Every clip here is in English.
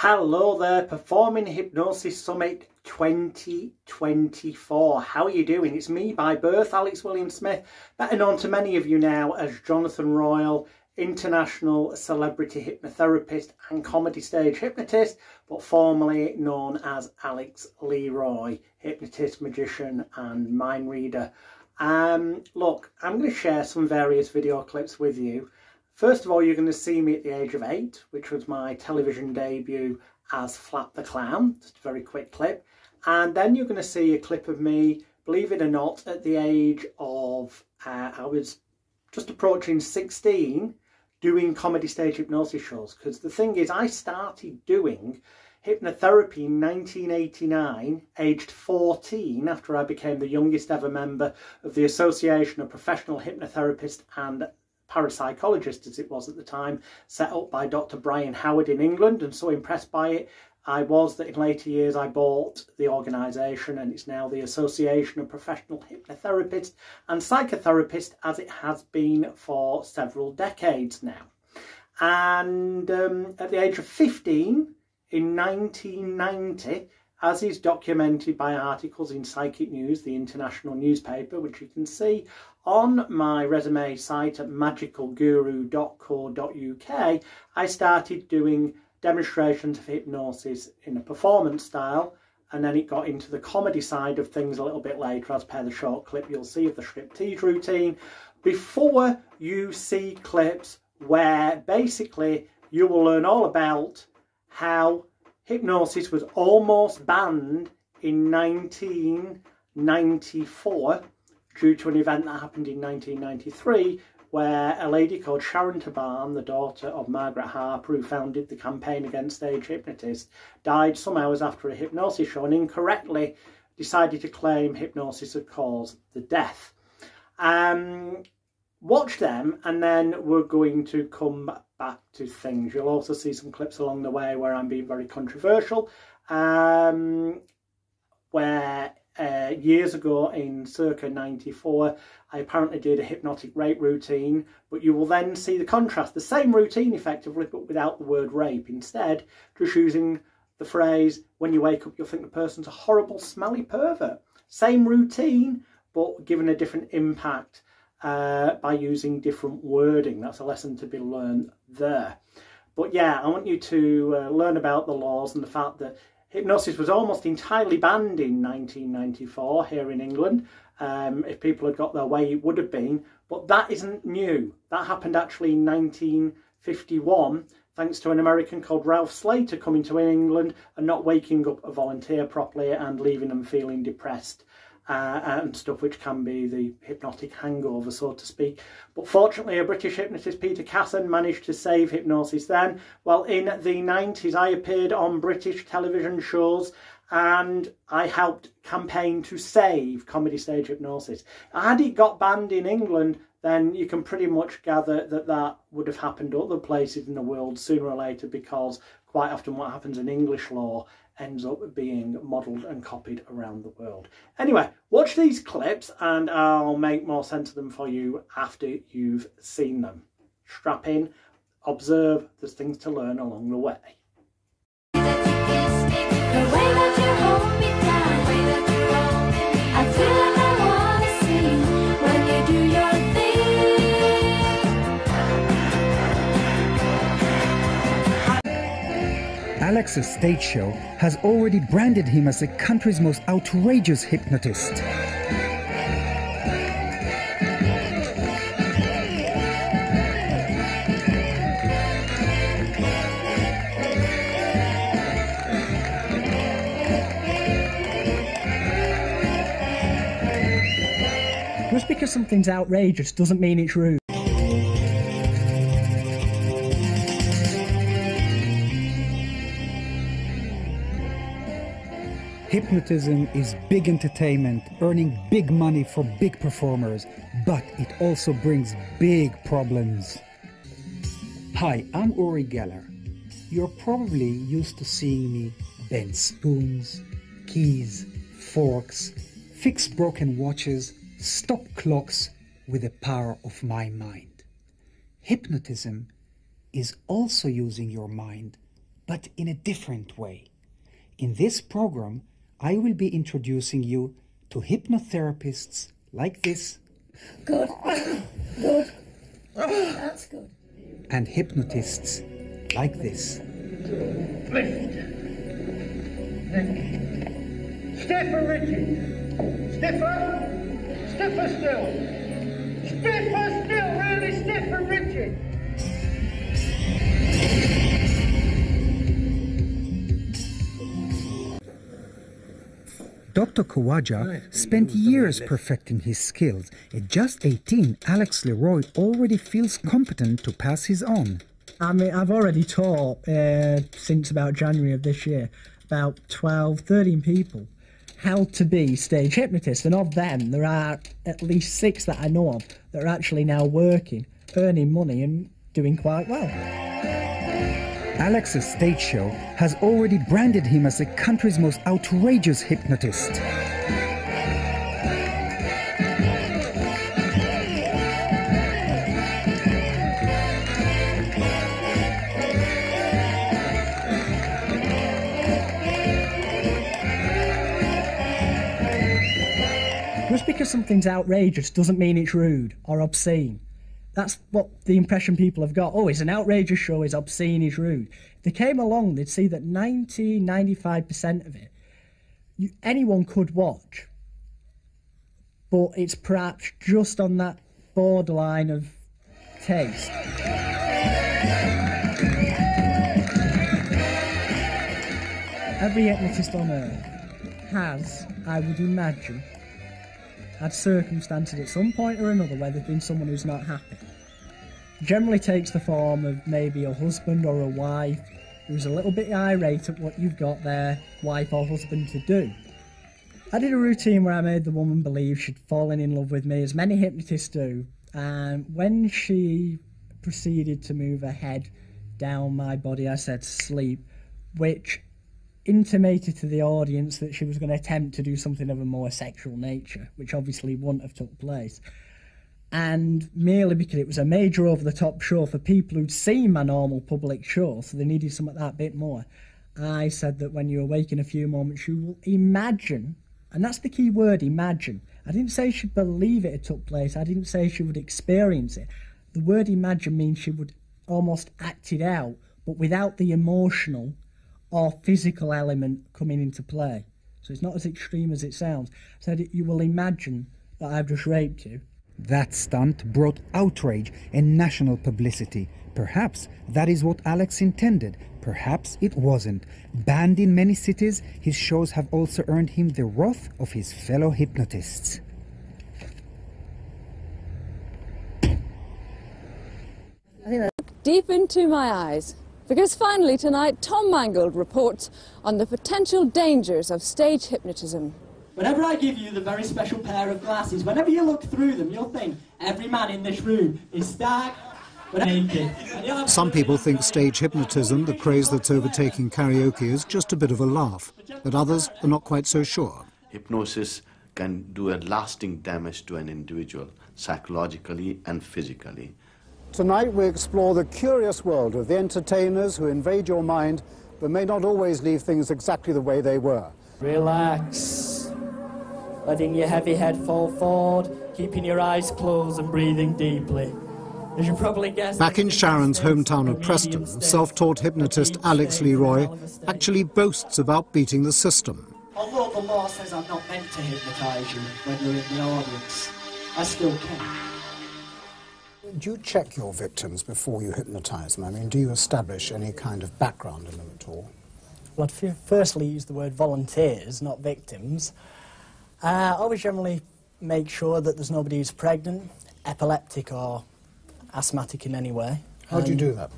Hello there, Performing Hypnosis Summit 2024. How are you doing? It's me by birth, Alex William Smith, better known to many of you now as Jonathan Royle, international celebrity hypnotherapist and comedy stage hypnotist, but formerly known as Alex Leroy, hypnotist, magician, and mind reader. Um, look, I'm going to share some various video clips with you First of all, you're going to see me at the age of eight, which was my television debut as Flap the Clown, just a very quick clip. And then you're going to see a clip of me, believe it or not, at the age of, uh, I was just approaching 16, doing comedy stage hypnosis shows. Because the thing is, I started doing hypnotherapy in 1989, aged 14, after I became the youngest ever member of the Association of Professional Hypnotherapists and parapsychologist as it was at the time, set up by Dr. Brian Howard in England, and so impressed by it I was that in later years I bought the organisation and it's now the Association of Professional Hypnotherapists and Psychotherapists as it has been for several decades now. And um, at the age of 15, in 1990, as is documented by articles in Psychic News, the international newspaper, which you can see on my resume site at magicalguru.co.uk, I started doing demonstrations of hypnosis in a performance style and then it got into the comedy side of things a little bit later as per the short clip you'll see of the striptease routine. Before you see clips where basically you will learn all about how hypnosis was almost banned in 1994 due to an event that happened in 1993 where a lady called Sharon Tabarn, the daughter of Margaret Harper, who founded the campaign against stage hypnotists, died some hours after a hypnosis show and incorrectly decided to claim hypnosis had caused the death. Um, watch them and then we're going to come back to things. You'll also see some clips along the way where I'm being very controversial, um, where uh, years ago in circa 94 I apparently did a hypnotic rape routine but you will then see the contrast the same routine effectively but without the word rape instead just using the phrase when you wake up you'll think the person's a horrible smelly pervert same routine but given a different impact uh, by using different wording. That's a lesson to be learned there. But yeah, I want you to uh, learn about the laws and the fact that hypnosis was almost entirely banned in 1994 here in England. Um, if people had got their way, it would have been. But that isn't new. That happened actually in 1951 thanks to an American called Ralph Slater coming to England and not waking up a volunteer properly and leaving them feeling depressed uh, and stuff which can be the hypnotic hangover, so to speak. But fortunately, a British hypnotist, Peter Casson, managed to save hypnosis then. Well, in the 90s, I appeared on British television shows and I helped campaign to save comedy stage hypnosis. Had it got banned in England, then you can pretty much gather that that would have happened other places in the world sooner or later because quite often what happens in English law ends up being modelled and copied around the world. Anyway, watch these clips and I'll make more sense of them for you after you've seen them. Strap in, observe, there's things to learn along the way. Alex's stage show has already branded him as the country's most outrageous hypnotist. Just because something's outrageous doesn't mean it's rude. Hypnotism is big entertainment, earning big money for big performers, but it also brings big problems. Hi, I'm Uri Geller. You're probably used to seeing me bend spoons, keys, forks, fix broken watches, stop clocks with the power of my mind. Hypnotism is also using your mind but in a different way. In this program, I will be introducing you to hypnotherapists like this. Good. Good. That's good. And hypnotists like this. Lift. Lift. Stiffer, Richard. Stiffer. Stiffer still. Stiffer still. Really stiffer, Richard. Dr. Khawaja spent years perfecting his skills. At just 18, Alex Leroy already feels competent to pass his own. I mean, I've already taught uh, since about January of this year about 12, 13 people how to be stage hypnotists, and of them, there are at least six that I know of that are actually now working, earning money, and doing quite well. Alex's stage show has already branded him as the country's most outrageous hypnotist. Just because something's outrageous doesn't mean it's rude or obscene. That's what the impression people have got. Oh, it's an outrageous show, it's obscene, it's rude. If they came along, they'd see that 90, 95% of it, you, anyone could watch. But it's perhaps just on that borderline of taste. Every hypnotist on earth has, I would imagine, had circumstances at some point or another where there's been someone who's not happy. Generally takes the form of maybe a husband or a wife who's a little bit irate at what you've got their wife or husband to do. I did a routine where I made the woman believe she'd fallen in love with me, as many hypnotists do, and when she proceeded to move her head down my body, I said sleep, which intimated to the audience that she was going to attempt to do something of a more sexual nature, which obviously wouldn't have took place. And merely because it was a major over-the-top show for people who'd seen my normal public show, so they needed something that bit more. I said that when you awake in a few moments, you will imagine, and that's the key word, imagine. I didn't say she'd believe it had took place. I didn't say she would experience it. The word imagine means she would almost act it out, but without the emotional or physical element coming into play. So it's not as extreme as it sounds. So that you will imagine that I've just raped you. That stunt brought outrage and national publicity. Perhaps that is what Alex intended. Perhaps it wasn't. Banned in many cities, his shows have also earned him the wrath of his fellow hypnotists. Deep into my eyes. Because finally tonight, Tom Mangold reports on the potential dangers of stage hypnotism. Whenever I give you the very special pair of glasses, whenever you look through them, you'll think every man in this room is stark naked. Some people think stage hypnotism, the craze that's overtaking karaoke, is just a bit of a laugh, but others are not quite so sure. Hypnosis can do a lasting damage to an individual, psychologically and physically. Tonight we explore the curious world of the entertainers who invade your mind but may not always leave things exactly the way they were. Relax. Letting your heavy head fall forward, keeping your eyes closed and breathing deeply. As you probably guessed... Back in Sharon's hometown of Preston, self-taught hypnotist Alex Leroy actually boasts about beating the system. Although the law says I'm not meant to hypnotise you when you're in the audience, I still can. Do you check your victims before you hypnotise them? I mean, do you establish any kind of background in them at all? Well, I'd f- firstly use the word volunteers, not victims. Uh, I always generally make sure that there's nobody who's pregnant, epileptic, or asthmatic in any way. How do you do that?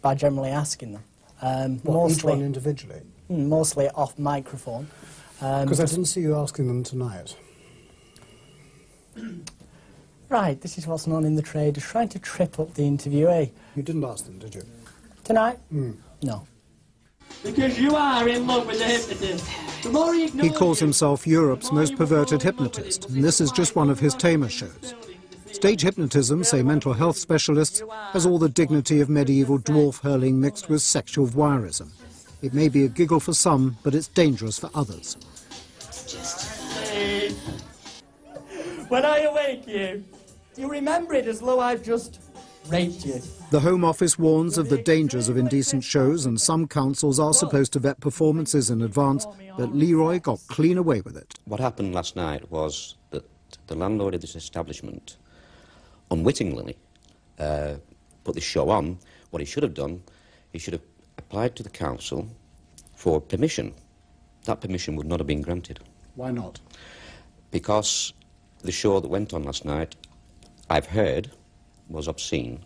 By generally asking them. Um, What, each mostly, one individually? Mm, mostly off microphone. Um, Because I didn't see you asking them tonight. Right, this is what's known in the trade as trying to trip up the interviewee. You didn't ask them, did you? Tonight? Mm. No. Because you are in love with the hypnotist. The more he He calls himself Europe's most perverted hypnotist, and this is just one of his tamer shows. Stage hypnotism, say mental health specialists, has all the dignity of medieval dwarf hurling mixed with sexual voyeurism. It may be a giggle for some, but it's dangerous for others. When I awake you, you remember it as though I've just raped you. The Home Office warns of the dangers of indecent shows, and some councils are supposed to vet performances in advance, but Leroy got clean away with it. What happened last night was that the landlord of this establishment unwittingly uh, put this show on. What he should have done, he should have applied to the council for permission. That permission would not have been granted. Why not? Because the show that went on last night, I've heard, was obscene.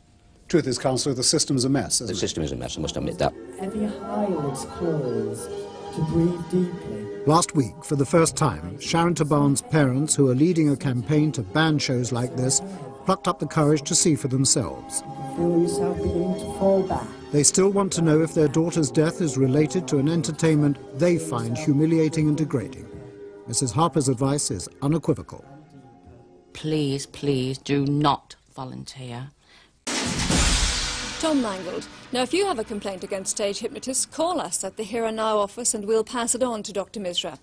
Truth is, Councillor, the system's a mess, isn't The it? system is a mess, I must admit that. Have your eyelids closed to breathe deeply? Last week, for the first time, Sharon Tabarn's parents, who are leading a campaign to ban shows like this, plucked up the courage to see for themselves. Feel yourself beginning to fall back. They still want to know if their daughter's death is related to an entertainment they find humiliating and degrading. Mrs. Harper's advice is unequivocal. Please, please do not volunteer. Tom Mangold. Now, if you have a complaint against stage hypnotists, call us at the Here and Now office and we'll pass it on to Dr. Misra.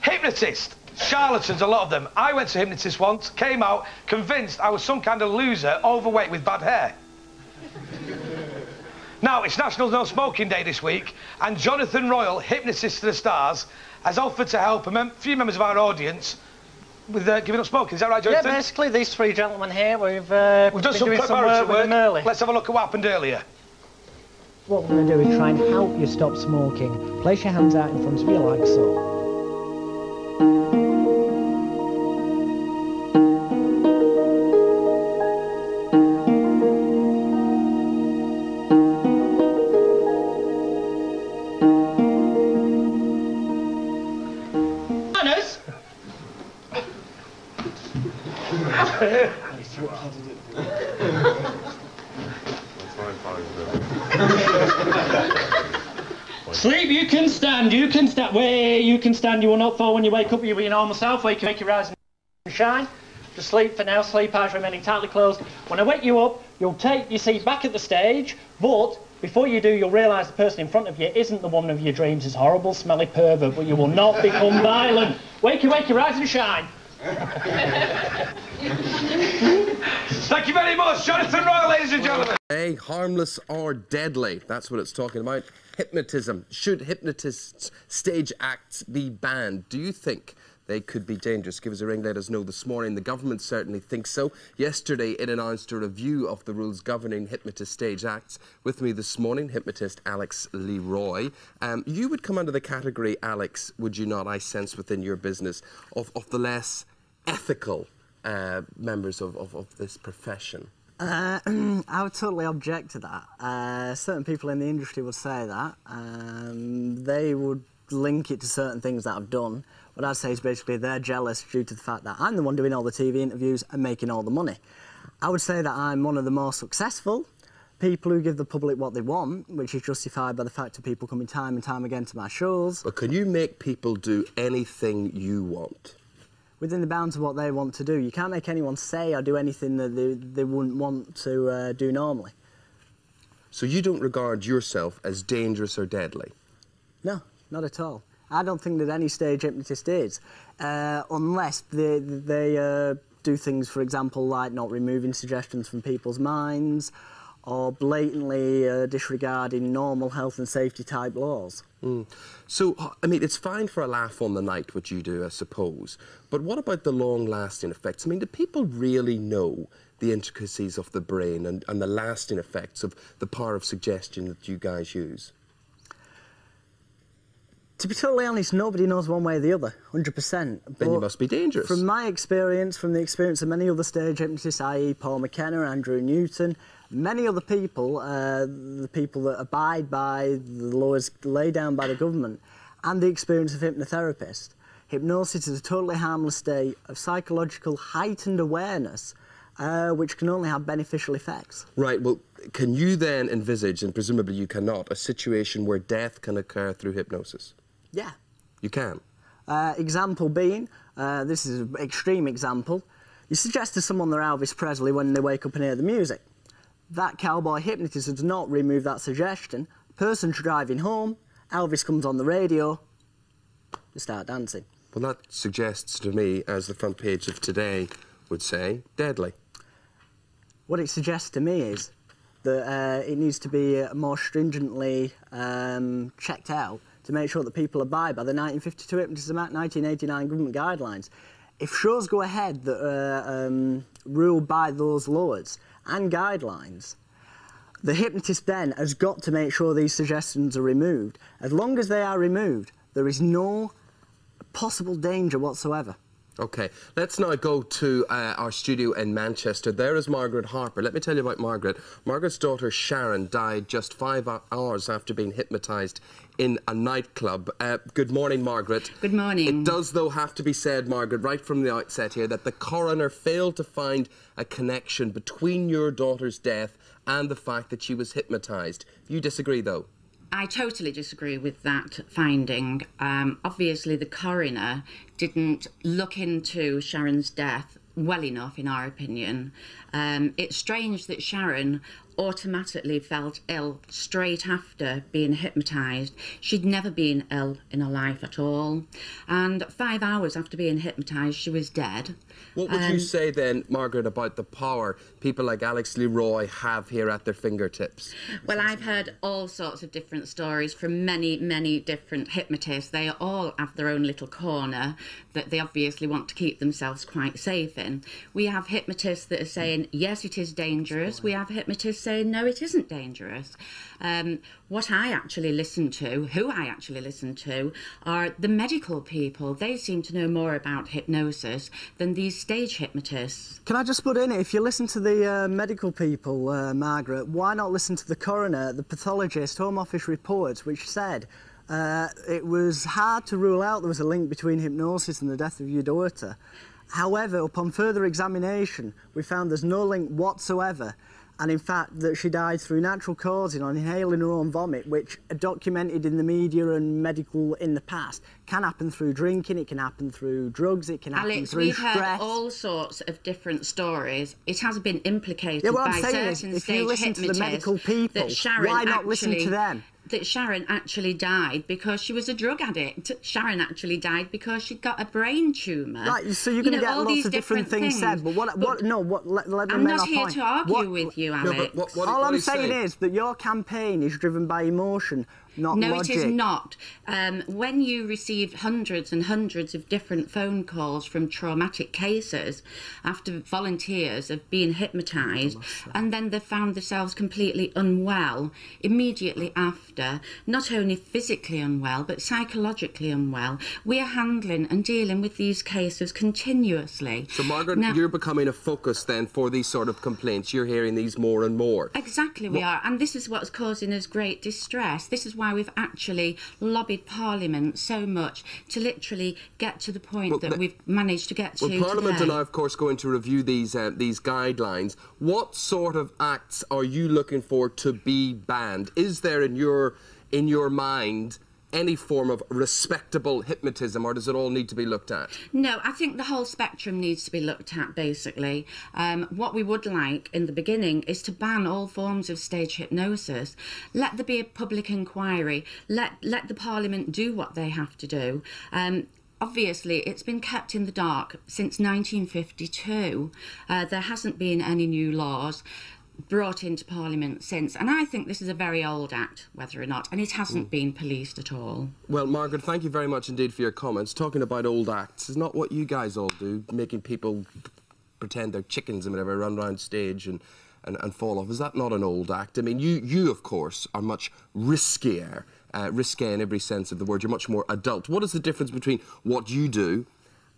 Hypnotist. Charlatans, a lot of them. I went to a hypnotist once, came out, convinced I was some kind of loser, overweight with bad hair. now, it's National No Smoking Day this week, and Jonathan Royle, hypnotist to the stars, has offered to help a mem few members of our audience with uh, giving up smoking. Is that right, Yeah, basically, these three gentlemen here, we've, uh, We've done been some doing some preparatory work with them early. Let's have a look at what happened earlier. What we're going to do is try and help you stop smoking. Place your hands out in front of you like so. You can stand, you will not fall when you wake up, you'll be your normal self. Wake, wake, you rise and shine. Just sleep for now, sleep eyes remaining tightly closed. When I wake you up, you'll take your seat back at the stage, but before you do, you'll realise the person in front of you isn't the woman of your dreams, is horrible, smelly pervert, but you will not become violent. Wake, you, wake, you rise and shine. Thank you very much, Jonathan Royle, ladies and gentlemen. A harmless or deadly. That's what it's talking about. Hypnotism. Should hypnotists' stage acts be banned? Do you think they could be dangerous? Give us a ring, let us know this morning. The government certainly thinks so. Yesterday, it announced a review of the rules governing hypnotist stage acts. With me this morning, hypnotist Alex Leroy. Um, you would come under the category, Alex, would you not, I sense within your business, of, of the less ethical uh, members of, of, of this profession? Uh, I would totally object to that. Uh, certain people in the industry would say that. Um, they would link it to certain things that I've done. What I'd say is basically they're jealous due to the fact that I'm the one doing all the TV interviews and making all the money. I would say that I'm one of the more successful people who give the public what they want, which is justified by the fact of people coming time and time again to my shows. But can you make people do anything you want? Within the bounds of what they want to do. You can't make anyone say or do anything that they, they wouldn't want to uh, do normally. So you don't regard yourself as dangerous or deadly? No, not at all. I don't think that any stage hypnotist is, uh, unless they, they uh, do things, for example, like not removing suggestions from people's minds or blatantly uh, disregarding normal health and safety type laws. Mm. So, I mean, it's fine for a laugh on the night, what you do, I suppose. But what about the long lasting effects? I mean, do people really know the intricacies of the brain and, and the lasting effects of the power of suggestion that you guys use? To be totally honest, nobody knows one way or the other, 100%. Then you must be dangerous. From my experience, from the experience of many other stage hypnotists, i.e. Paul McKenna, Andrew Newton, many other people, uh, the people that abide by the laws laid down by the government, and the experience of hypnotherapists, hypnosis is a totally harmless state of psychological heightened awareness uh, which can only have beneficial effects. Right, well, can you then envisage, and presumably you cannot, a situation where death can occur through hypnosis? Yeah. You can? Uh, example being, uh, this is an extreme example, You suggest to someone they're Elvis Presley when they wake up and hear the music. That cowboy hypnotist does not remove that suggestion. Person's driving home, Elvis comes on the radio, they start dancing. Well, that suggests to me, as the front page of today would say, deadly. What it suggests to me is that uh, it needs to be uh, more stringently um, checked out to make sure that people abide by the 1952 Hypnotism Act 1989 government guidelines. If shows go ahead that are um, ruled by those laws and guidelines, the hypnotist then has got to make sure these suggestions are removed. As long as they are removed, there is no possible danger whatsoever. Okay, let's now go to uh, our studio in Manchester. There is Margaret Harper. Let me tell you about Margaret. Margaret's daughter Sharon died just five hours after being hypnotised in a nightclub. Uh, good morning, Margaret. Good morning. It does, though, have to be said, Margaret, right from the outset here, that the coroner failed to find a connection between your daughter's death and the fact that she was hypnotised. You disagree, though? I totally disagree with that finding. Um, obviously, the coroner didn't look into Sharon's death well enough, in our opinion. Um, it's strange that Sharon automatically felt ill straight after being hypnotised. She'd never been ill in her life at all. And five hours after being hypnotised, she was dead. What would Um, you say then, Margaret, about the power people like Alex Leroy have here at their fingertips? Well, I've heard all sorts of different stories from many, many different hypnotists. They all have their own little corner that they obviously want to keep themselves quite safe in. We have hypnotists that are saying, yes, it is dangerous. We have hypnotists saying, no, it isn't dangerous. Um, what I actually listen to, who I actually listen to, are the medical people. They seem to know more about hypnosis than these stage hypnotists. Can I just put in, if you listen to the uh, medical people, uh, Margaret, why not listen to the coroner, the pathologist, Home Office reports, which said uh, it was hard to rule out there was a link between hypnosis and the death of your daughter. However, upon further examination, we found there's no link whatsoever. And in fact, that she died through natural causing on inhaling her own vomit, which are documented in the media and medical in the past, can happen through drinking, it can happen through drugs, it can happen Alex, through we've stress. heard all sorts of different stories. It has been implicated Yeah, by saying is, certain if you listen to the medical people, that Sharon why not listen to them? That Sharon actually died because she was a drug addict. Sharon actually died because she got a brain tumour. Right, so you're going to know, get all lots these of different, things, said, but what, what, no, what, let, let I'm not here point. to argue What- with you, No, Alex. but what- what- All I'm saying is that your campaign is driven by emotion, not no, logic. it is not. Um, when you receive hundreds and hundreds of different phone calls from traumatic cases after volunteers have been hypnotised and then they've found themselves completely unwell immediately after, not only physically unwell but psychologically unwell, we are handling and dealing with these cases continuously. So, Margaret, Now- you're becoming a focus then for these sort of complaints. You're hearing these more and more. Exactly, we are. And this is what's causing us great distress. This is why we've actually lobbied Parliament so much to literally get to the point Well, that the- we've managed to get Well, to Parliament today. are now, of course, going to review these uh, these guidelines. What sort of acts are you looking for to be banned? Is there in your in your mind any form of respectable hypnotism, or does it all need to be looked at? No, I think the whole spectrum needs to be looked at, basically. Um, what we would like in the beginning is to ban all forms of stage hypnosis. Let there be a public inquiry. Let, let the Parliament do what they have to do. Um, Obviously, it's been kept in the dark since 1952. Uh, there hasn't been any new laws brought into Parliament since, and I think this is a very old act, whether or not, and it hasn't been policed at all. Well, Margaret, thank you very much indeed for your comments. Talking about old acts is not what you guys all do, making people pretend they're chickens and whatever, run around stage and, and, and fall off. Is that not an old act? I mean, you, you of course, are much riskier, uh, risque in every sense of the word. You're much more adult. What is the difference between what you do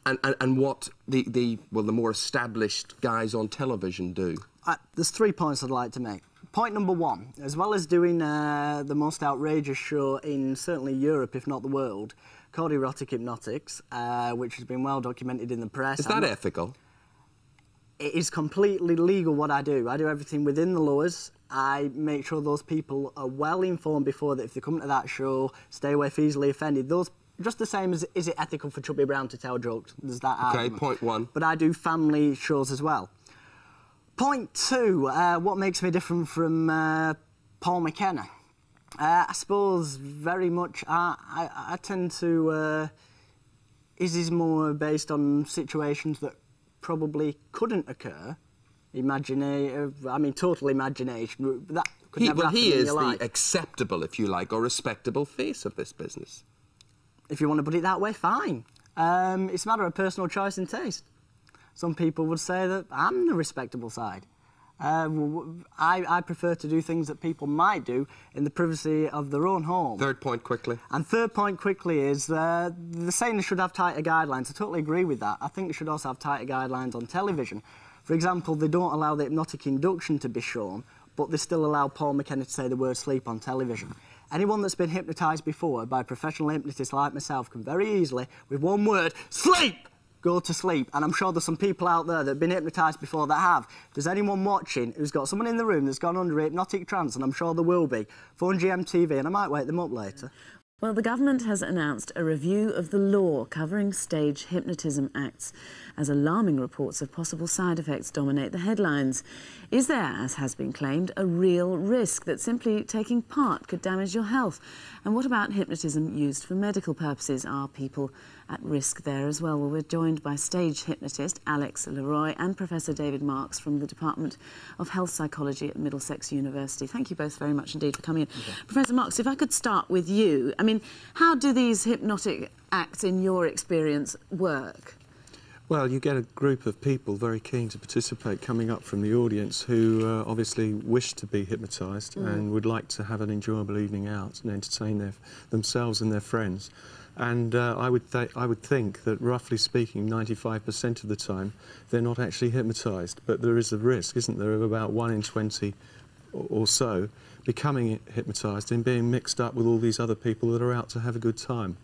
and, and, and what the, the, well, the more established guys on television do? Uh, there's three points I'd like to make. Point number one, as well as doing uh, the most outrageous show in certainly Europe, if not the world, called Erotic Hypnotics, uh, which has been well documented in the press. Is that ethical? It is completely legal what I do. I do everything within the laws. I make sure those people are well informed before that if they come to that show, stay away if easily offended. Those just the same as is it ethical for Chubby Brown to tell jokes? There's that Okay, argument. point one. But I do family shows as well. Point two, uh, what makes me different from uh, Paul McKenna? Uh, I suppose very much. I, I, I tend to. Uh, is is more based on situations that probably couldn't occur. Imagine, I mean, total imagination. That could He, never well, happen he in is your the acceptable, if you like, or respectable face of this business. if you want to put it that way, fine. Um, it's a matter of personal choice and taste. Some people would say that I'm the respectable side. Uh, I, I prefer to do things that people might do in the privacy of their own home. Third point quickly. And third point quickly is uh, the saying should have tighter guidelines. I totally agree with that. I think they should also have tighter guidelines on television. For example, they don't allow the hypnotic induction to be shown, but they still allow Paul McKenna to say the word sleep on television. Anyone that's been hypnotised before by a professional hypnotist like myself can very easily, with one word, sleep, go to sleep. And I'm sure there's some people out there that have been hypnotised before that have. There's anyone watching who's got someone in the room that's gone under hypnotic trance, and I'm sure there will be, phone GMTV and I might wake them up later. Well, the government has announced a review of the law covering stage hypnotism acts as alarming reports of possible side effects dominate the headlines. Is there, as has been claimed, a real risk that simply taking part could damage your health? And what about hypnotism used for medical purposes? Are people at risk there as well? Well, we're joined by stage hypnotist Alex Leroy and Professor David Marks from the Department of Health Psychology at Middlesex University. Thank you both very much indeed for coming in. Professor Marks, if I could start with you. I mean, how do these hypnotic acts, in your experience, work? Well, you get a group of people very keen to participate coming up from the audience who uh, obviously wish to be hypnotised Mm. and would like to have an enjoyable evening out and entertain their, themselves and their friends. And uh, I, would I would think that, roughly speaking, 95% of the time they're not actually hypnotised. But there is a risk, isn't there, of about 1 in 20 or, or so becoming hypnotised and being mixed up with all these other people that are out to have a good time.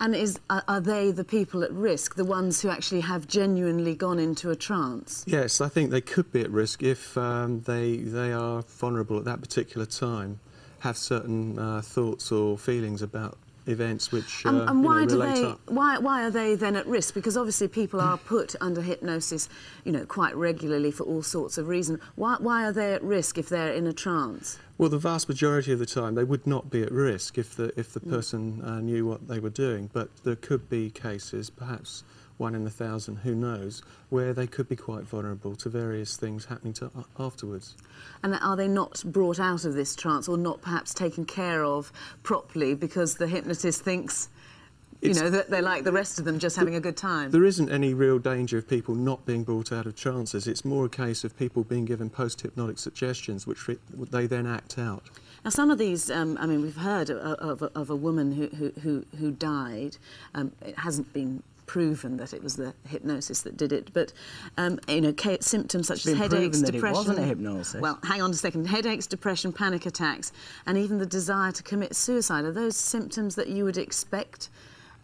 And is, are, they the people at risk, the ones who actually have genuinely gone into a trance? Yes, I think they could be at risk if um, they they are vulnerable at that particular time, have certain uh, thoughts or feelings about events which uh, And, you know, why do they? up. Why, why are they then at risk? Because obviously people are put under hypnosis, you know, quite regularly for all sorts of reasons. Why, why are they at risk if they're in a trance? Well, the vast majority of the time they would not be at risk if the if the Mm. person uh, knew what they were doing. But there could be cases, perhaps one in a thousand, who knows, where they could be quite vulnerable to various things happening to afterwards. And are they not brought out of this trance or not perhaps taken care of properly because the hypnotist thinks, you It's- know, that they're like the rest of them just having a good time? There isn't any real danger of people not being brought out of trances. It's more a case of people being given post-hypnotic suggestions, which they then act out. Now, some of these, um, I mean, we've heard of, of, of a woman who, who, who, who died. Um, it hasn't been proven that it was the hypnosis that did it, but, um, you know, ca- symptoms such as headaches, proven that it depression... wasn't a hypnosis. Well, hang on a second. Headaches, depression, panic attacks, and even the desire to commit suicide. Are those symptoms that you would expect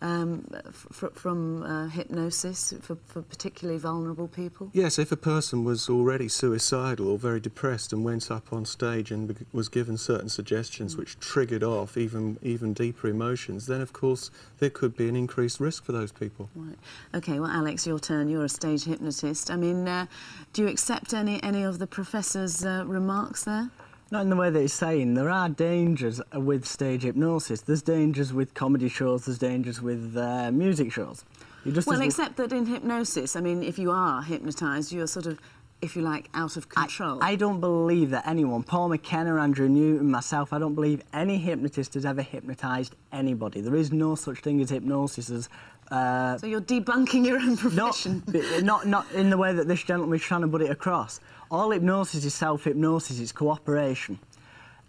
um, from uh, hypnosis for, for particularly vulnerable people? Yes, if a person was already suicidal or very depressed and went up on stage and was given certain suggestions which triggered off even even deeper emotions, then of course there could be an increased risk for those people. Right. Okay, well, Alex, your turn. You're a stage hypnotist. I mean, uh, do you accept any, any of the professor's uh, remarks there? Not in the way that he's saying. There are dangers with stage hypnosis. There's dangers with comedy shows. There's dangers with uh, music shows. You just well, except that in hypnosis, I mean, if you are hypnotised, you're sort of, if you like, out of control. I don't believe that anyone, Paul McKenna, Andrew Newton, myself, I don't believe any hypnotist has ever hypnotised anybody. There is no such thing as hypnosis as. Uh, so you're debunking your own profession. Not, not, not in the way that this gentleman is trying to put it across. All hypnosis is self-hypnosis, it's cooperation.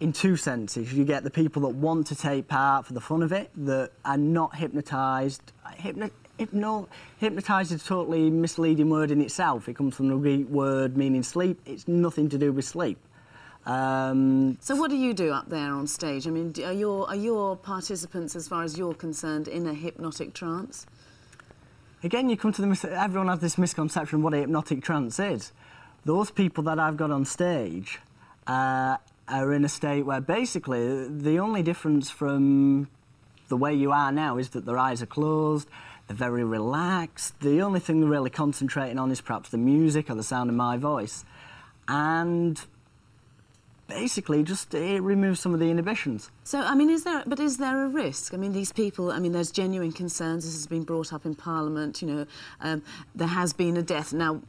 In two senses, you get the people that want to take part for the fun of it, that are not hypnotised. Hypno hypno hypnotised is a totally misleading word in itself. It comes from the Greek word meaning sleep. It's nothing to do with sleep. Um, so what do you do up there on stage? I mean, are your, are your participants, as far as you're concerned, in a hypnotic trance? Again, you come to the everyone has this misconception of what a hypnotic trance is. Those people that I've got on stage uh, are in a state where basically the only difference from the way you are now is that their eyes are closed, they're very relaxed. The only thing they're really concentrating on is perhaps the music or the sound of my voice. And basically just it removes some of the inhibitions. So, I mean, is there, but is there a risk? I mean, these people, I mean, there's genuine concerns. This has been brought up in Parliament, you know, um, there has been a death. Now,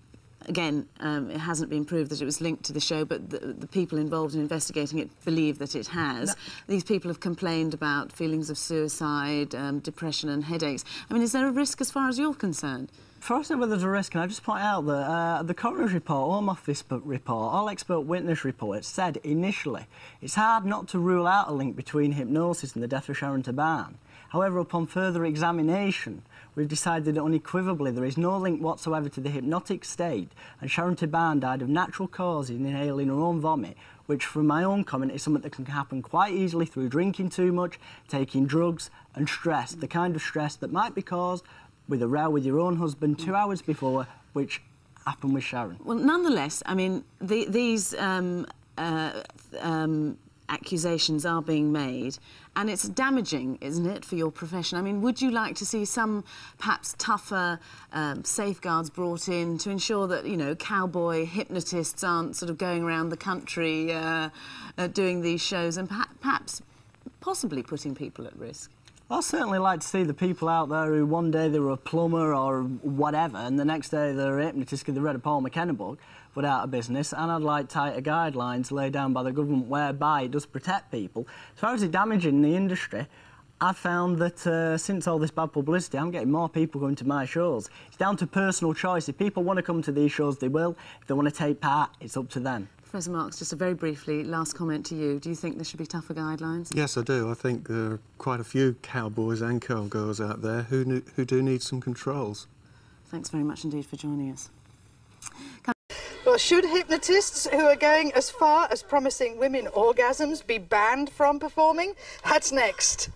again, um, it hasn't been proved that it was linked to the show, but the, the people involved in investigating it believe that it has. No. These people have complained about feelings of suicide, um, depression and headaches. I mean, is there a risk as far as you're concerned? Before I say whether there's a risk, can I just point out that uh, the coroner's report, Home Office report, all expert witness reports said initially it's hard not to rule out a link between hypnosis and the death of Sharon Tabarn. However, upon further examination, we've decided unequivocally there is no link whatsoever to the hypnotic state, and Sharon Tabarn died of natural causes in inhaling her own vomit, which, from my own comment, is something that can happen quite easily through drinking too much, taking drugs, and stress, the kind of stress that might be caused with a row with your own husband two hours before, which happened with Sharon. Well, nonetheless, I mean, the, these um, uh, um, accusations are being made, and it's damaging, isn't it, for your profession? I mean, would you like to see some perhaps tougher um, safeguards brought in to ensure that, you know, cowboy hypnotists aren't sort of going around the country uh, uh, doing these shows and perhaps possibly putting people at risk? I certainly like to see the people out there who one day they were a plumber or whatever, and the next day they're a hypnotist because they read a Paul McKenna book, but out of business. And I'd like tighter guidelines laid down by the government whereby it does protect people. As far as the damaging the industry, I've found that uh, since all this bad publicity, I'm getting more people going to my shows. It's down to personal choice. If people want to come to these shows, they will. If they want to take part, it's up to them. Professor Marks, just a very briefly, last comment to you. Do you think there should be tougher guidelines? Yes, I do. I think there are quite a few cowboys and cowgirls out there who, who do need some controls. Thanks very much indeed for joining us. Well, should hypnotists who are going as far as promising women orgasms be banned from performing? That's next.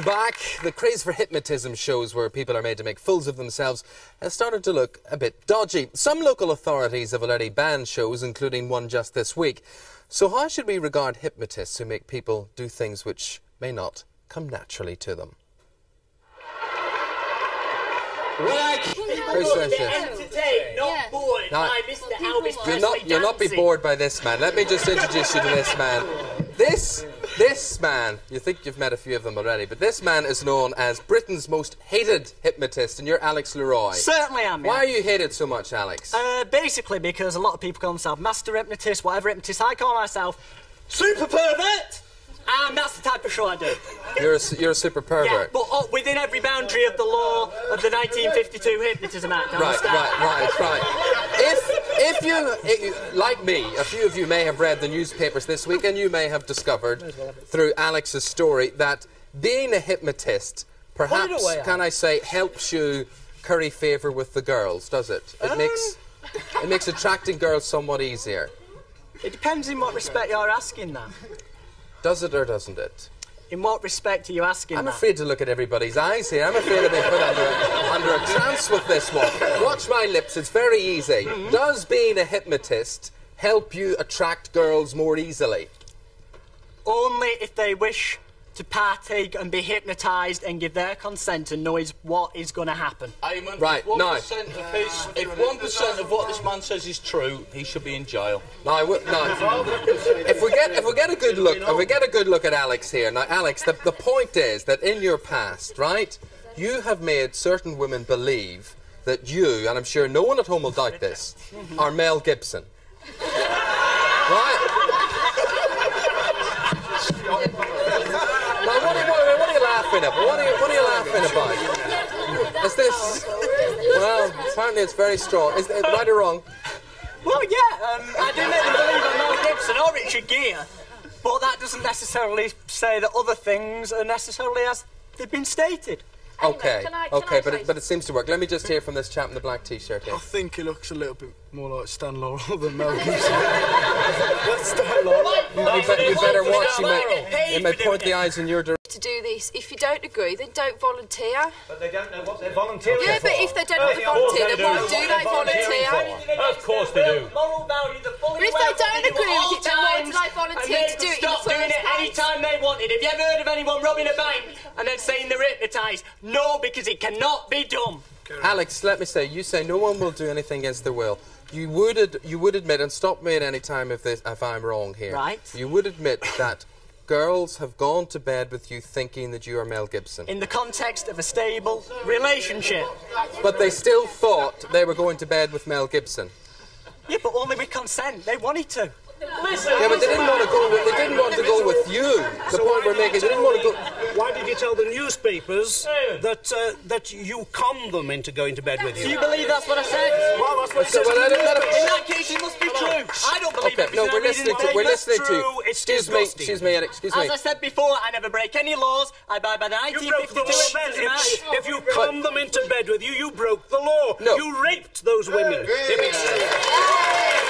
Welcome back. The craze for hypnotism shows where people are made to make fools of themselves has started to look a bit dodgy. Some local authorities have already banned shows, including one just this week. So how should we regard hypnotists who make people do things which may not come naturally to them? Right. Entertained, not bored now, by Mr. Elvis Presley you'll not, you'll not be bored by this man. Let me just introduce you to this man. This, this man, you think you've met a few of them already, but this man is known as Britain's most hated hypnotist, and you're Alex Leroy. Certainly I am, Why are you hated so much, Alex? Uh, basically because a lot of people call themselves master hypnotist, whatever hypnotist. I call myself super pervert! And that's the type of show I do. You're a, you're a super pervert. Yeah, but uh, within every boundary of the law of the 1952 Hypnotism Act. Right, right, right, right. If, if you, if, like me, a few of you may have read the newspapers this week and you may have discovered through Alex's story that being a hypnotist perhaps, away, can I say, helps you curry favour with the girls, does it? It um, makes it makes attracting girls somewhat easier. It depends in what respect you're asking that. Does it or doesn't it? In what respect are you asking I'm that? afraid to look at everybody's eyes here. I'm afraid of being put under, under a trance with this one. Watch my lips, it's very easy. Mm -hmm. Does being a hypnotist help you attract girls more easily? Only if they wish to partake and be hypnotised and give their consent and know is what is going to happen. Amen. Right, if no. Of his, if 1% of what this man says is true, he should be in jail. No, no. if we get if we get a good look, if we get a good look at Alex here. Now, Alex, the, the point is that in your past, right, you have made certain women believe that you, and I'm sure no one at home will doubt this, are Mel Gibson. right? laughing at? What are you, what are you laughing about? Is this... Well, apparently it's very strong. Is it right or wrong? Well, yeah, um, I do make them believe I'm Mel Gibson or Richard Gere. But that doesn't necessarily say that other things are necessarily as they've been stated. Okay, can I- can okay, I but it, but it seems to work. Let me just hear from this chap in the black t-shirt here. I think he looks a little bit more like Stan Laurel than Mel Gibson. That's Stan Laurel. You, you, be- you better watch. He may, he may point the eyes in your direction. to do this. If you don't agree, then don't volunteer. But they don't know what they're volunteering Yeah, for. but if they don't want to volunteer, then why do they volunteer? Of course they do. Moral value, the But if they don't agree with it, then why do they volunteer to do it stop doing it place? anytime they wanted. Have you ever heard of anyone robbing a bank and then saying they're hypnotised? No, because it cannot be done. Alex, let me say, you say no one will do anything against their will. You would ad- you would admit, and stop me at any time if this if I'm wrong here. Right. You would admit that girls have gone to bed with you thinking that you are Mel Gibson, In the context of a stable relationship. but they still thought they were going to bed with Mel Gibson. Yeah, but only with consent. They wanted to. Listen. Yeah, but they didn't want to go. With, they didn't want to go with you. The point we're making, is they didn't want to go. Why did you tell the newspapers that uh, that you conned them into going to bed with you? Do you believe that's what I said? Well, that's what So, well, let him- let In that case, it must be true. I don't believe Okay, it. no, we're listening to we're listening to. true, Excuse me, excuse me, Alex, excuse me. As I said before, I never break any laws. I abide by the You broke the 1952 law then. If, if you conned them into bed with you, you broke the law. No. You raped those women. If it's true.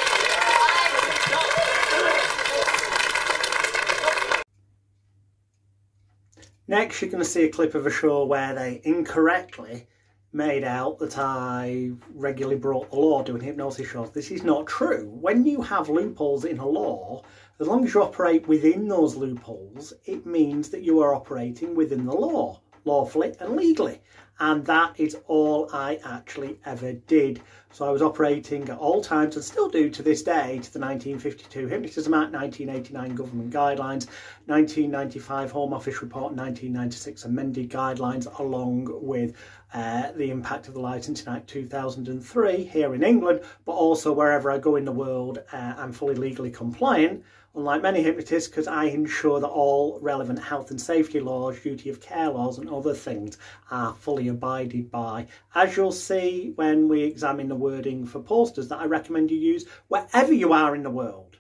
Next, you're going to see a clip of a show where they incorrectly made out that I regularly brought the law doing hypnosis shows. This is not true. When you have loopholes in a law, as long as you operate within those loopholes, it means that you are operating within the law, lawfully and legally. And that is all I actually ever did. So I was operating at all times and still do to this day to the 1952 Hypnotism Act, 1989 Government Guidelines, 1995 Home Office Report, 1996 amended guidelines, along with uh, the impact of the Licensing Act 2003 here in England, but also wherever I go in the world, uh, I'm fully legally compliant. Unlike many hypnotists, because I ensure that all relevant health and safety laws, duty of care laws, and other things are fully abided by. As you'll see when we examine the wording for posters that I recommend you use wherever you are in the world.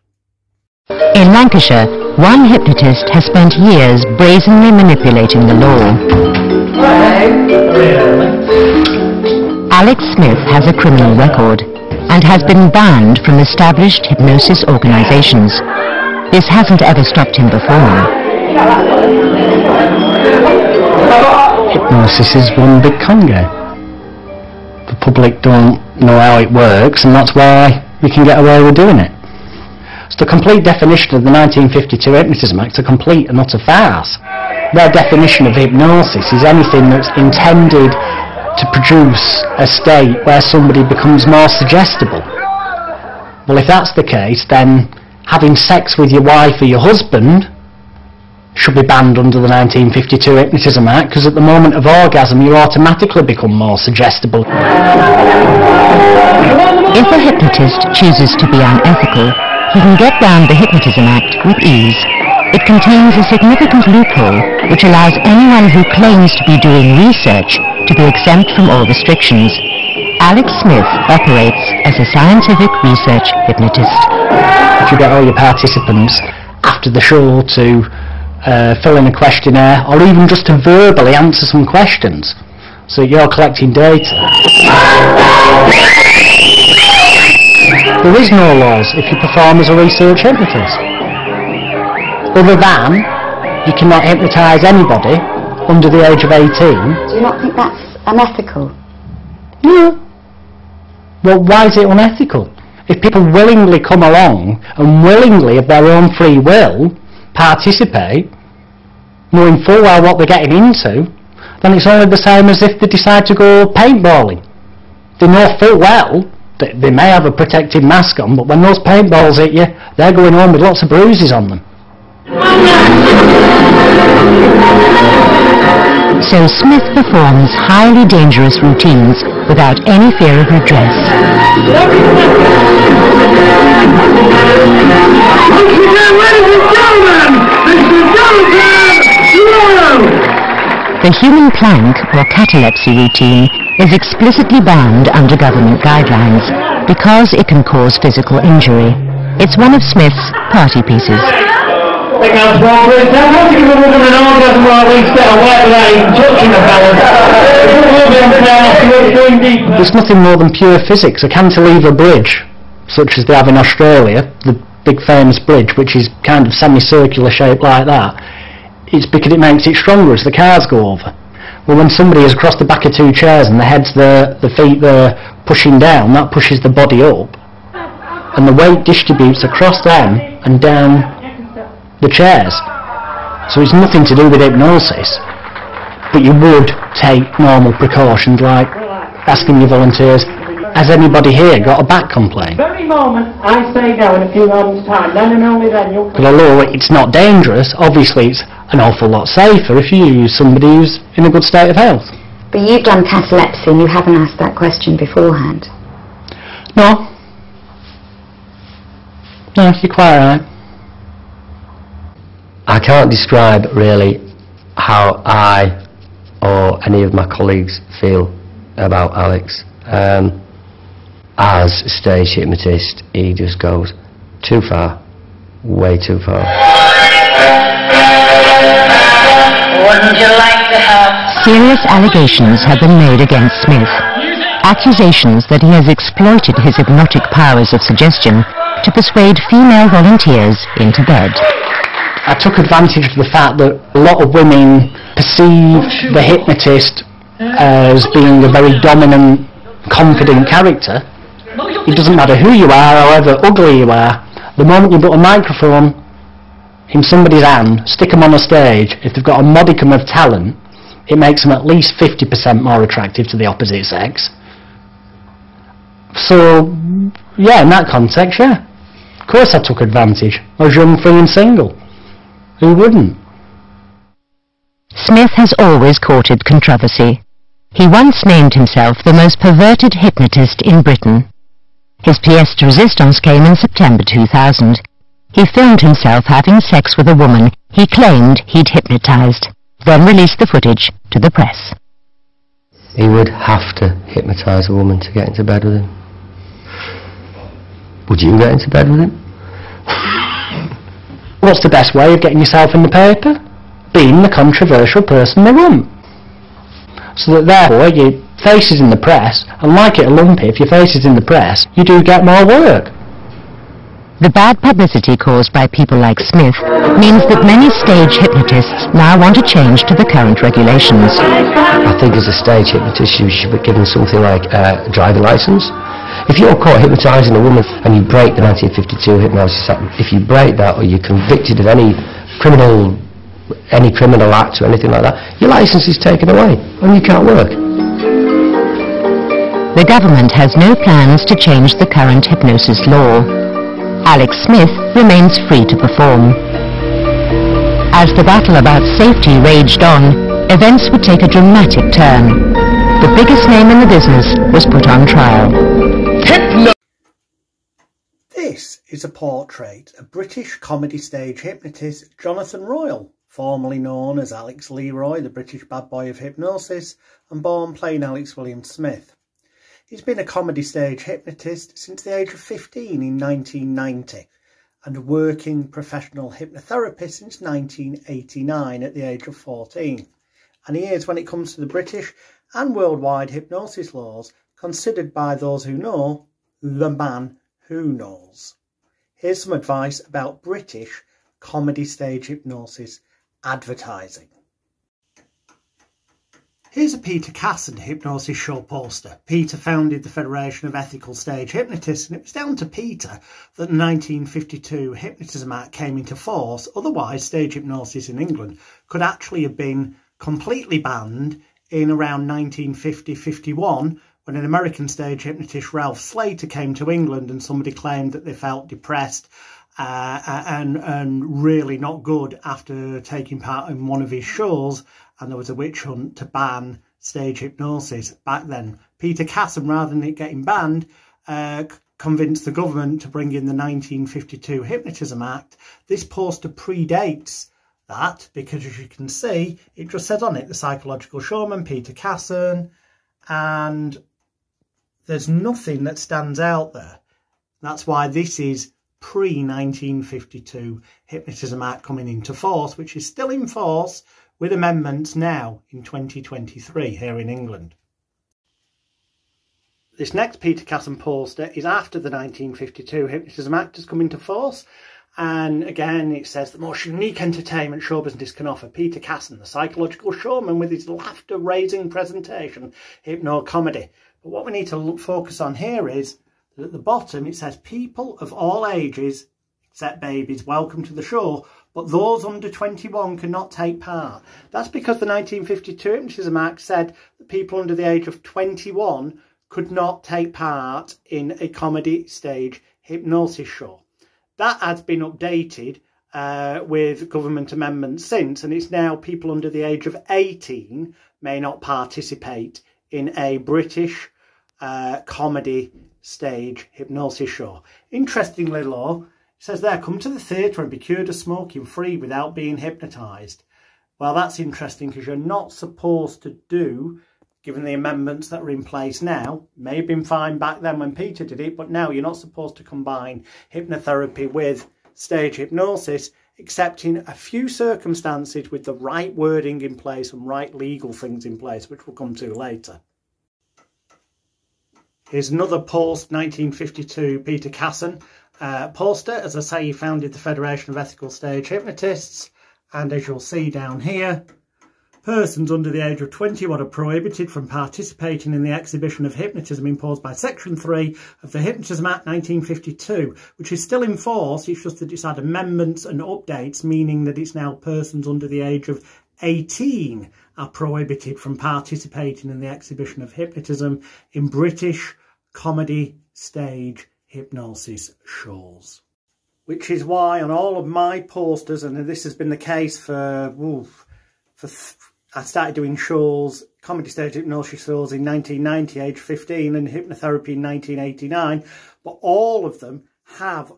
In Lancashire, one hypnotist has spent years brazenly manipulating the law. Alex Smith has a criminal record and has been banned from established hypnosis organizations. This hasn't ever stopped him before. Hypnosis is one big conga. The public don't know how it works, and that's why we can get away with doing it. It's the complete definition of the 1952 Hypnotism Act a complete and utter farce. Their definition of hypnosis is anything that's intended to produce a state where somebody becomes more suggestible. Well, if that's the case, then having sex with your wife or your husband should be banned under the 1952 Hypnotism Act because at the moment of orgasm you automatically become more suggestible. If a hypnotist chooses to be unethical, he can get round the Hypnotism Act with ease. It contains a significant loophole which allows anyone who claims to be doing research to be exempt from all restrictions. Alex Smith operates as a scientific research hypnotist. If you get all your participants after the show to uh, fill in a questionnaire or even just to verbally answer some questions so you're collecting data. There is no laws if you perform as a research hypnotist. Other than you cannot hypnotise anybody under the age of 18 Do you not think that's unethical? No. Well, why is it unethical? If people willingly come along and willingly, of their own free will, participate, knowing full well what they're getting into, then it's only the same as if they decide to go paintballing. They know full well that they may have a protective mask on, but when those paintballs hit you, they're going home with lots of bruises on them. So Smith performs highly dangerous routines without any fear of redress. The human plank or catalepsy routine is explicitly banned under government guidelines because it can cause physical injury. It's one of Smith's party pieces. They can't swallow it. Don't want to give a woman an orgasm or at least get away without even touching the fella. There's nothing more than pure physics. A cantilever bridge, such as they have in Australia, the big famous bridge, which is kind of semicircular shape like that, it's because it makes it stronger as the cars go over. Well, when somebody is across the back of two chairs and the head's there, the feet there pushing down, that pushes the body up, and the weight distributes across them and down the chairs. So it's nothing to do with hypnosis, but you would take normal precautions like asking your volunteers, has anybody here got a back complaint? The very moment I say no in a few moments' time, then and only then you'll... Because although it's not dangerous, obviously it's an awful lot safer if you use somebody who's in a good state of health. But you've done catalepsy and you haven't asked that question beforehand. No. No, you're quite right. I can't describe really how I or any of my colleagues feel about Alex. Um, as a stage hypnotist, he just goes too far, way too far. Wouldn't you like to have... Serious allegations have been made against Smith. Accusations that he has exploited his hypnotic powers of suggestion to persuade female volunteers into bed. I took advantage of the fact that a lot of women perceive oh, the hypnotist as being a very dominant, confident character. It doesn't matter who you are, however ugly you are, the moment you put a microphone in somebody's hand, stick them on a stage, if they've got a modicum of talent, it makes them at least 50% more attractive to the opposite sex. So, yeah, in that context, yeah. Of course I took advantage. I was young, free and single. Who wouldn't? Smith has always courted controversy. He once named himself the most perverted hypnotist in Britain. His pièce de résistance came in September 2000. He filmed himself having sex with a woman he claimed he'd hypnotized, then released the footage to the press. He would have to hypnotise a woman to get into bed with him. Would you get into bed with him? What's the best way of getting yourself in the paper? Being the controversial person they want. So that therefore your face is in the press, and like it or lump it, if your face is in the press, you do get more work. The bad publicity caused by people like Smith means that many stage hypnotists now want to change to the current regulations. I think as a stage hypnotist you should be given something like uh, a driving licence. If you're caught hypnotising a woman and you break the 1952 Hypnosis Act, if you break that or you're convicted of any criminal any criminal act or anything like that, your licence is taken away and you can't work. The government has no plans to change the current hypnosis law. Alex Smith remains free to perform. As the battle about safety raged on, events would take a dramatic turn. The biggest name in the business was put on trial. This is a portrait of British comedy stage hypnotist Jonathan Royle, formerly known as Alex Leroy, the British bad boy of hypnosis, and born plain Alex William Smith. He's been a comedy stage hypnotist since the age of 15 in 1990 and a working professional hypnotherapist since 1989 at the age of 14. And he is, when it comes to the British and worldwide hypnosis laws, considered by those who know the man who knows. Here's some advice about British comedy stage hypnosis advertising. Here's a Peter Casson hypnosis show poster. Peter founded the Federation of Ethical Stage Hypnotists and it was down to Peter that the 1952 Hypnotism Act came into force. Otherwise, stage hypnosis in England could actually have been completely banned in around 1950-51 when an American stage hypnotist, Ralph Slater, came to England and somebody claimed that they felt depressed uh, and, and really not good after taking part in one of his shows and there was a witch hunt to ban stage hypnosis back then. Peter Casson, rather than it getting banned, uh, convinced the government to bring in the 1952 Hypnotism Act. This poster predates that because as you can see, it just says on it, the psychological showman, Peter Casson, and there's nothing that stands out there. That's why this is pre-1952 Hypnotism Act coming into force, which is still in force with amendments now in 2023 here in England. This next Peter Casson poster is after the 1952 Hypnotism Act has come into force and again, it says the most unique entertainment show business can offer. Peter Casson, the psychological showman with his laughter-raising presentation, hypno comedy. But what we need to look, focus on here is that at the bottom it says people of all ages, except babies, welcome to the show. But those under 21 cannot take part. That's because the 1952 Hypnotism Act said that people under the age of 21 could not take part in a comedy stage hypnosis show. That has been updated uh, with government amendments since, and it's now people under the age of 18 may not participate in a British uh, comedy stage hypnosis show. Interestingly, law says there, come to the theatre and be cured of smoking free without being hypnotised. Well, that's interesting because you're not supposed to do given the amendments that are in place now. May have been fine back then when Peter did it, but now you're not supposed to combine hypnotherapy with stage hypnosis, except in a few circumstances with the right wording in place and right legal things in place, which we'll come to later. Here's another post-1952 Peter Casson uh, poster. As I say, he founded the Federation of Ethical Stage Hypnotists, and as you'll see down here, Persons under the age of 21 are prohibited from participating in the exhibition of hypnotism imposed by Section 3 of the Hypnotism Act 1952, which is still in force, it's just that it's had amendments and updates, meaning that it's now persons under the age of 18 are prohibited from participating in the exhibition of hypnotism in British comedy stage hypnosis shows. Which is why on all of my posters, and this has been the case for, oof, for I started doing shows, comedy stage hypnosis shows in 1990, age 15, and hypnotherapy in 1989. But all of them have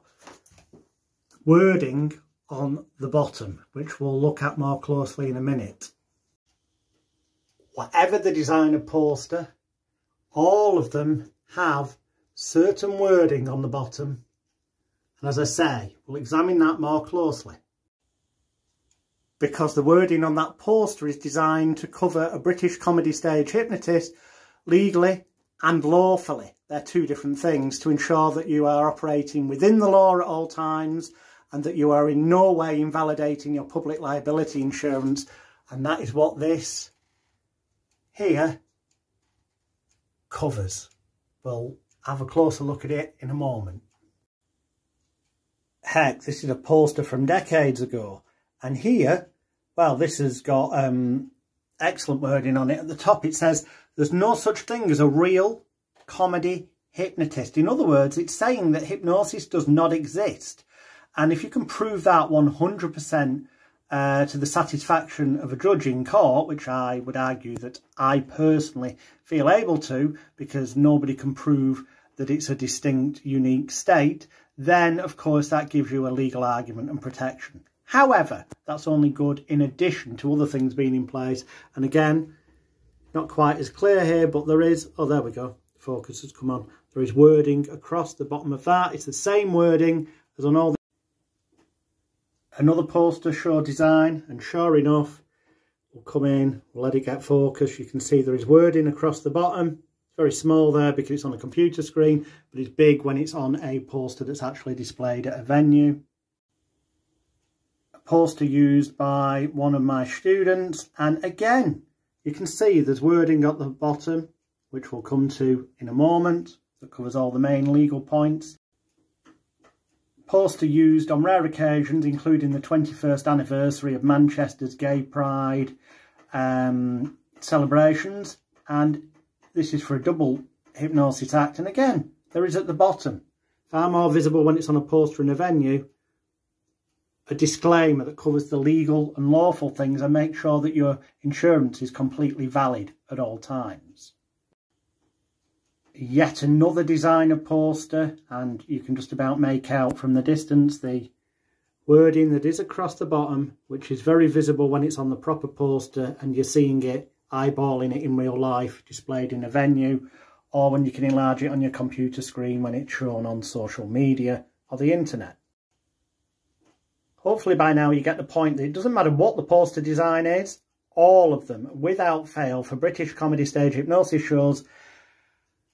wording on the bottom, which we'll look at more closely in a minute. Whatever the designer poster, all of them have certain wording on the bottom. And as I say, we'll examine that more closely because the wording on that poster is designed to cover a British comedy stage hypnotist legally and lawfully. They're two different things to ensure that you are operating within the law at all times and that you are in no way invalidating your public liability insurance. And that is what this here covers. We'll have a closer look at it in a moment. Heck, this is a poster from decades ago. And here well, this has got um, excellent wording on it. At the top it says, there's no such thing as a real comedy hypnotist. In other words, it's saying that hypnosis does not exist. And if you can prove that 100% uh, to the satisfaction of a judge in court, which I would argue that I personally feel able to, because nobody can prove that it's a distinct, unique state, then of course that gives you a legal argument and protection. However, that's only good in addition to other things being in place. And again, not quite as clear here, but there is, oh, there we go. Focus has come on. There is wording across the bottom of that. It's the same wording as on all the Another poster show design, and sure enough, we'll come in, we'll let it get focused. You can see there is wording across the bottom. It's very small there because it's on a computer screen, but it's big when it's on a poster that's actually displayed at a venue poster used by one of my students. And again you can see there's wording at the bottom which we'll come to in a moment that covers all the main legal points. Poster used on rare occasions including the 21st anniversary of Manchester's Gay Pride um, celebrations. And this is for a double hypnosis act. And again there is at the bottom. Far more visible when it's on a poster in a venue a disclaimer that covers the legal and lawful things and make sure that your insurance is completely valid at all times. Yet another designer poster and you can just about make out from the distance the wording that is across the bottom which is very visible when it's on the proper poster and you're seeing it eyeballing it in real life displayed in a venue or when you can enlarge it on your computer screen when it's shown on social media or the internet. Hopefully by now you get the point that it doesn't matter what the poster design is, all of them, without fail, for British comedy stage hypnosis shows,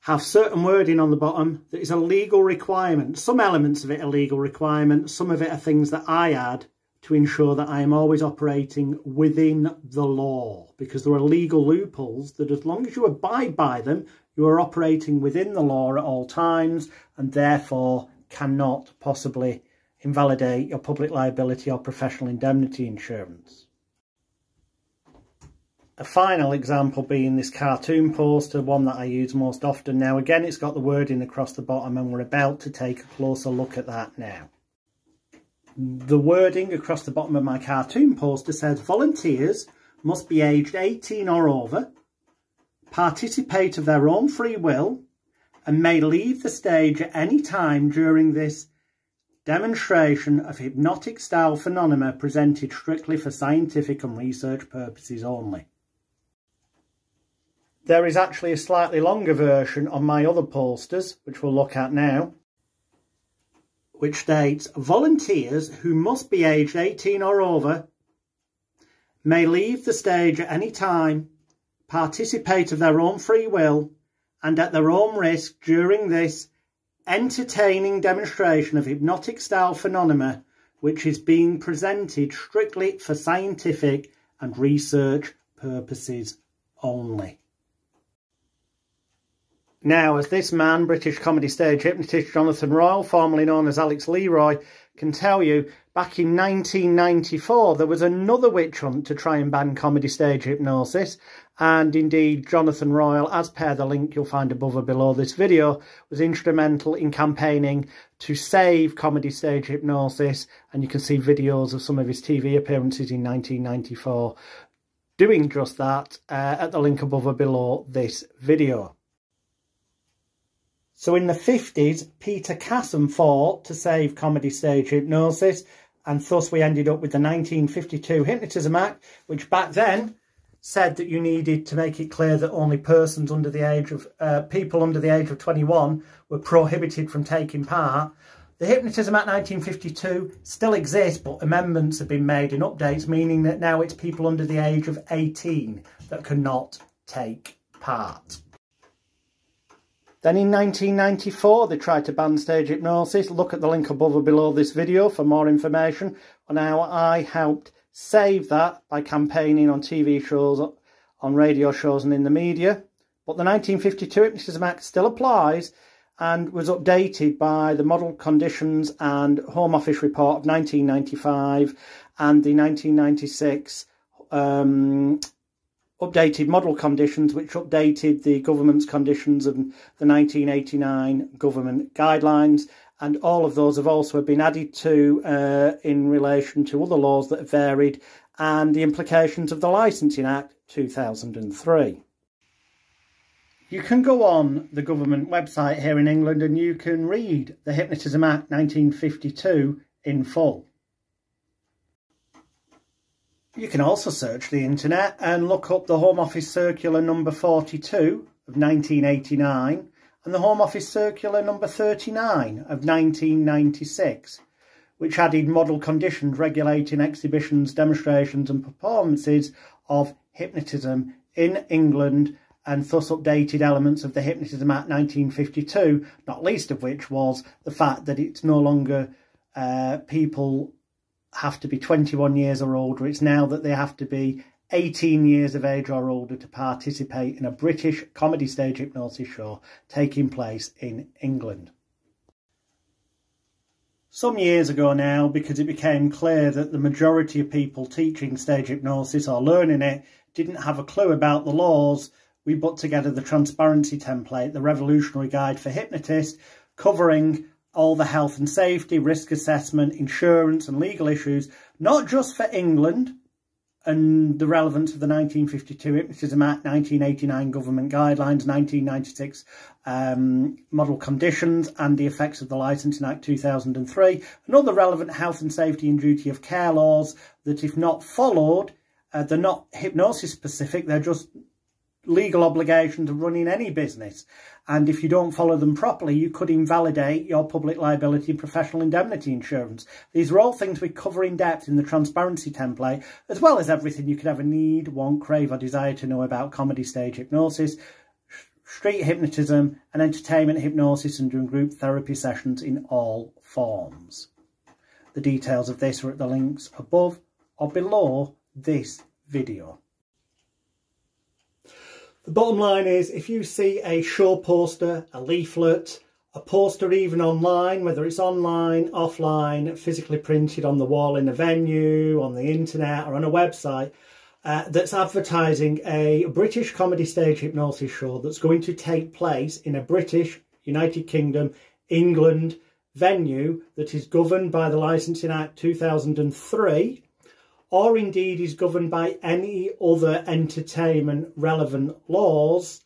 have certain wording on the bottom that is a legal requirement. Some elements of it are legal requirement, some of it are things that I add to ensure that I am always operating within the law because there are legal loopholes that as long as you abide by them, you are operating within the law at all times and therefore cannot possibly invalidate your public liability or professional indemnity insurance. A final example being this cartoon poster, one that I use most often now. Again, it's got the wording across the bottom and we're about to take a closer look at that now. The wording across the bottom of my cartoon poster says volunteers must be aged 18 or over, participate of their own free will, and may leave the stage at any time during this demonstration of hypnotic style phenomena presented strictly for scientific and research purposes only. There is actually a slightly longer version on my other posters, which we'll look at now, which states volunteers who must be aged 18 or over may leave the stage at any time, participate of their own free will, and at their own risk during this entertaining demonstration of hypnotic style phenomena which is being presented strictly for scientific and research purposes only. Now, as this man, British comedy stage hypnotist Jonathan Royle, formerly known as Alex Leroy, can tell you, back in 1994 there was another witch hunt to try and ban comedy stage hypnosis and indeed Jonathan Royle, as per the link you'll find above or below this video, was instrumental in campaigning to save comedy stage hypnosis and you can see videos of some of his TV appearances in 1994 doing just that uh, at the link above or below this video. So in the 50s, Peter Casson fought to save comedy stage hypnosis, and thus we ended up with the 1952 Hypnotism Act, which back then said that you needed to make it clear that only persons under the age of, uh, people under the age of 21 were prohibited from taking part. The Hypnotism Act 1952 still exists, but amendments have been made and updates, meaning that now it's people under the age of 18 that cannot take part. Then in 1994, they tried to ban stage hypnosis. Look at the link above or below this video for more information on how I helped save that by campaigning on TV shows, on radio shows and in the media. But the 1952 Hypnotism Act still applies and was updated by the Model Conditions and Home Office Report of 1995 and the 1996 um, updated model conditions which updated the government's conditions of the 1989 government guidelines and all of those have also been added to uh, in relation to other laws that have varied and the implications of the Licensing Act 2003. You can go on the government website here in England and you can read the Hypnotism Act 1952 in full. You can also search the internet and look up the Home Office Circular number 42 of 1989 and the Home Office Circular number 39 of 1996, which added model conditions regulating exhibitions, demonstrations and performances of hypnotism in England and thus updated elements of the Hypnotism Act 1952, not least of which was the fact that it's no longer uh, people have to be 21 years or older. It's now that they have to be 18 years of age or older to participate in a British comedy stage hypnosis show taking place in England. Some years ago now, because it became clear that the majority of people teaching stage hypnosis or learning it didn't have a clue about the laws, we put together the transparency template, the revolutionary guide for hypnotists, covering all the health and safety, risk assessment, insurance and legal issues, not just for England and the relevance of the 1952 Hypnotism Act, 1989 government guidelines, 1996 um, model conditions and the effects of the Licensing Act 2003 and other relevant health and safety and duty of care laws that if not followed, uh, they're not hypnosis specific, they're just legal obligations of running any business. And if you don't follow them properly, you could invalidate your public liability and professional indemnity insurance. These are all things we cover in depth in the transparency template, as well as everything you could ever need, want, crave or desire to know about comedy stage hypnosis, street hypnotism and entertainment hypnosis and doing group therapy sessions in all forms. The details of this are at the links above or below this video. The bottom line is if you see a show poster, a leaflet, a poster even online, whether it's online, offline, physically printed on the wall in a venue, on the internet or on a website, uh, that's advertising a British comedy stage hypnosis show that's going to take place in a British, United Kingdom, England venue that is governed by the Licensing Act 2003 or indeed is governed by any other entertainment relevant laws,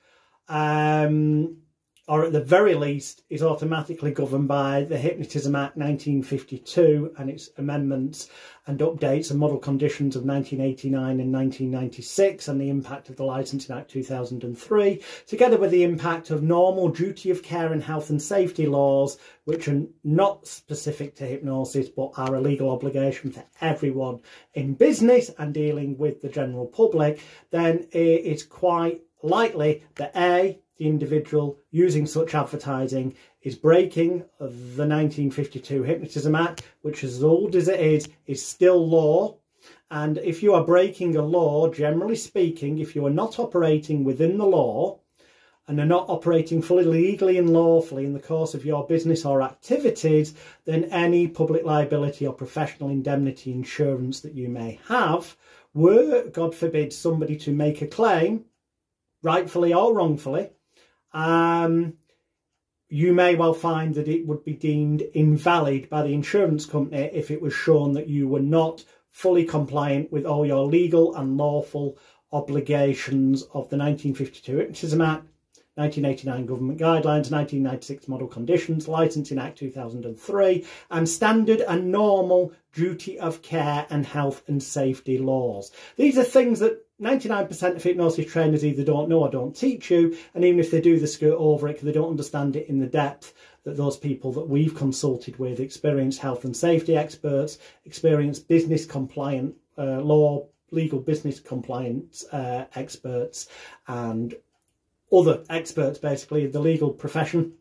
um, or at the very least is automatically governed by the Hypnotism Act 1952 and its amendments and updates and model conditions of 1989 and 1996 and the impact of the Licensing Act 2003, together with the impact of normal duty of care and health and safety laws, which are not specific to hypnosis but are a legal obligation for everyone in business and dealing with the general public, then it's quite likely that A, the individual using such advertising is breaking the 1952 Hypnotism Act, which as old as it is, is still law. And if you are breaking a law, generally speaking, if you are not operating within the law and are not operating fully legally and lawfully in the course of your business or activities, then any public liability or professional indemnity insurance that you may have, were, God forbid, somebody to make a claim, rightfully or wrongfully, um, you may well find that it would be deemed invalid by the insurance company if it was shown that you were not fully compliant with all your legal and lawful obligations of the 1952 Hypnotism Act, 1989 Government Guidelines, 1996 Model Conditions, Licensing Act 2003, and standard and normal duty of care and health and safety laws. These are things that 99% of hypnosis trainers either don't know or don't teach you, and even if they do, they skirt over it because they don't understand it in the depth that those people that we've consulted with, experienced health and safety experts, experienced business compliant uh, law, legal business compliance uh, experts, and other experts basically in the legal profession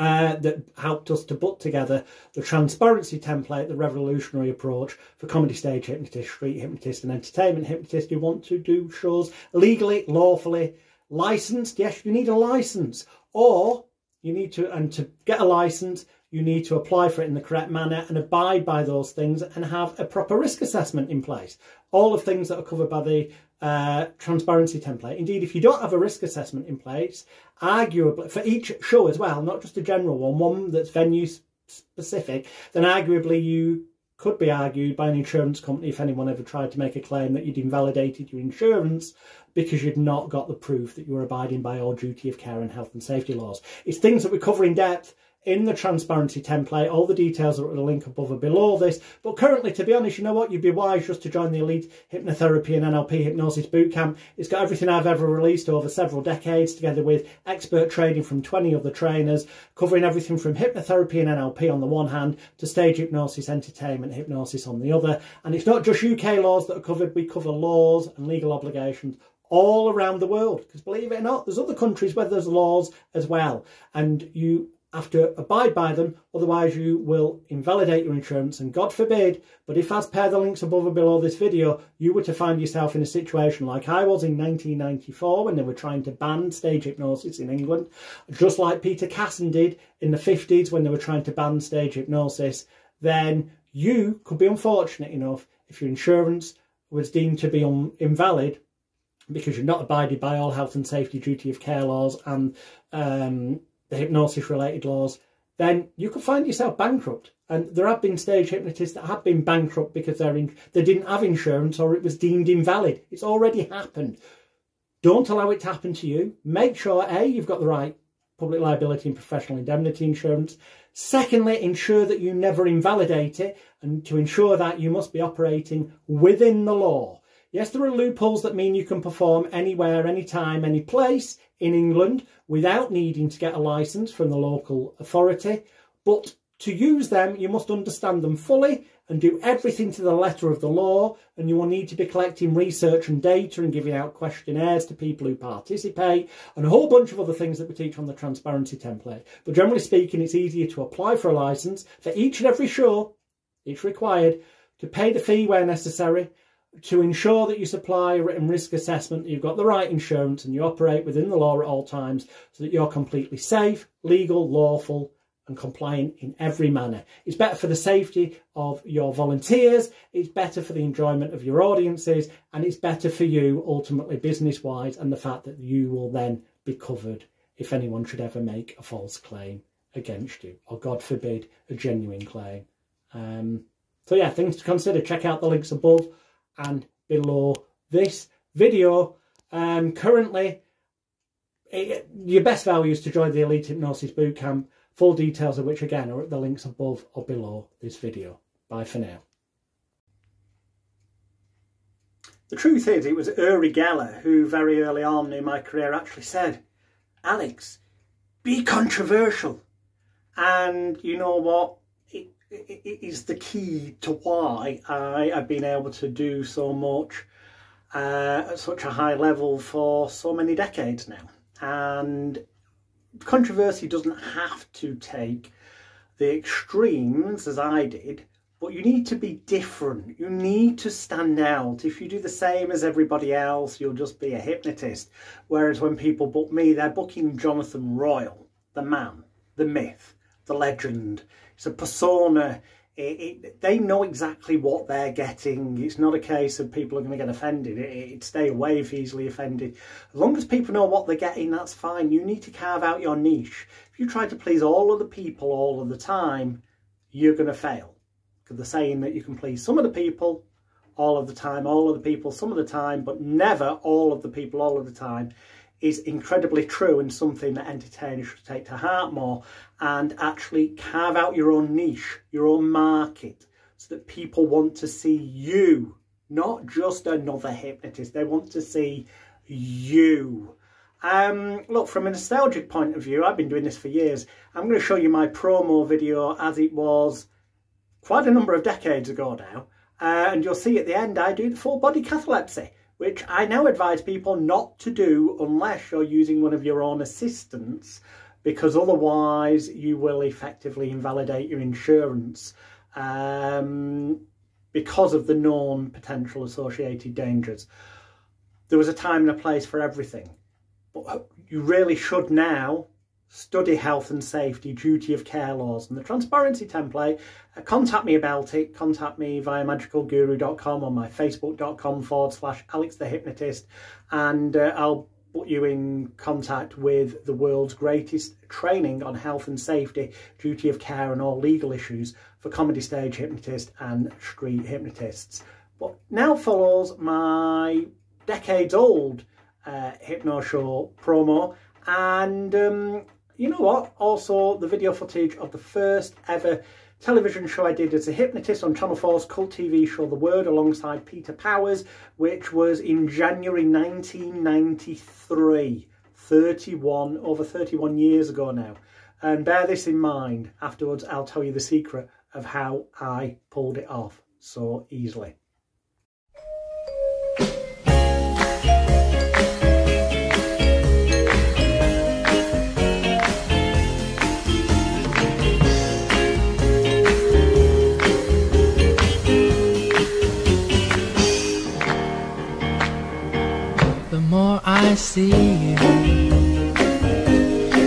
uh, that helped us to put together the transparency template, the revolutionary approach for comedy stage hypnotist, street hypnotist, and entertainment hypnotists who want to do shows legally, lawfully, licensed. Yes, you need a license or you need to, and to get a license, you need to apply for it in the correct manner and abide by those things and have a proper risk assessment in place. All of things that are covered by the uh, transparency template. Indeed, if you don't have a risk assessment in place, arguably, for each show as well, not just a general one, one that's venue specific, then arguably you could be argued by an insurance company if anyone ever tried to make a claim that you'd invalidated your insurance because you'd not got the proof that you were abiding by all duty of care and health and safety laws. It's things that we cover in depth in the transparency template. All the details are at the link above or below this. But currently, to be honest, you know what? You'd be wise just to join the Elite Hypnotherapy and NLP Hypnosis Bootcamp. It's got everything I've ever released over several decades, together with expert training from 20 other trainers, covering everything from hypnotherapy and NLP on the one hand to stage hypnosis, entertainment, hypnosis on the other. And it's not just UK laws that are covered. We cover laws and legal obligations all around the world because believe it or not there's other countries where there's laws as well and you have to abide by them, otherwise you will invalidate your insurance. And God forbid, but if as per the links above or below this video, you were to find yourself in a situation like I was in 1994 when they were trying to ban stage hypnosis in England, just like Peter Casson did in the 50s when they were trying to ban stage hypnosis, then you could be unfortunate enough if your insurance was deemed to be invalid because you're not abided by all health and safety duty of care laws and um, the hypnosis related laws, then you could find yourself bankrupt. And there have been stage hypnotists that have been bankrupt because they're in, they didn't have insurance or it was deemed invalid. It's already happened. Don't allow it to happen to you. Make sure, A, you've got the right public liability and professional indemnity insurance. Secondly, ensure that you never invalidate it. And to ensure that, you must be operating within the law. Yes, there are loopholes that mean you can perform anywhere, anytime, any place in England without needing to get a licence from the local authority. But to use them, you must understand them fully and do everything to the letter of the law. And you will need to be collecting research and data and giving out questionnaires to people who participate and a whole bunch of other things that we teach on the transparency template. But generally speaking, it's easier to apply for a licence for each and every show, each required, to pay the fee where necessary to ensure that you supply a written risk assessment, you've got the right insurance and you operate within the law at all times so that you're completely safe, legal, lawful and compliant in every manner. It's better for the safety of your volunteers, it's better for the enjoyment of your audiences and it's better for you ultimately business-wise and the fact that you will then be covered if anyone should ever make a false claim against you or God forbid a genuine claim. Um, so yeah, things to consider. Check out the links above and below this video. Um, currently, it, your best value is to join the Elite Hypnosis Bootcamp, full details of which again are at the links above or below this video. Bye for now. The truth is, it was Uri Geller who very early on in my career actually said, Alex, be controversial. And you know what? Is the key to why I have been able to do so much uh, at such a high level for so many decades now. And controversy doesn't have to take the extremes as I did, but you need to be different. You need to stand out. If you do the same as everybody else, you'll just be a hypnotist. Whereas when people book me, they're booking Jonathan Royle, the man, the myth, the legend. It's a persona. It, it, they know exactly what they're getting. It's not a case of people are going to get offended. It, stay away if easily offended. As long as people know what they're getting, that's fine. You need to carve out your niche. If you try to please all of the people all of the time, you're going to fail. Because they're saying that you can please some of the people all of the time, all of the people some of the time, but never all of the people all of the time is incredibly true and something that entertainers should take to heart more and actually carve out your own niche, your own market, so that people want to see you, not just another hypnotist. They want to see you. Um, look, from a nostalgic point of view, I've been doing this for years. I'm going to show you my promo video as it was quite a number of decades ago now. Uh, and you'll see at the end I do the full body catalepsy which I now advise people not to do unless you're using one of your own assistants because otherwise you will effectively invalidate your insurance um, because of the known potential associated dangers. There was a time and a place for everything, but you really should now study health and safety, duty of care laws and the transparency template, uh, contact me about it. Contact me via magicalguru.com or my facebook.com forward slash Alex the Hypnotist and uh, I'll put you in contact with the world's greatest training on health and safety, duty of care and all legal issues for comedy stage hypnotists and street hypnotists. But now follows my decades old uh, Hypno Show promo and um, you know what? Also, the video footage of the first ever television show I did as a hypnotist on Channel 4's cult TV show The Word alongside Peter Powers, which was in January 1993. 31, over 31 years ago now. And bear this in mind, afterwards I'll tell you the secret of how I pulled it off so easily. I see you,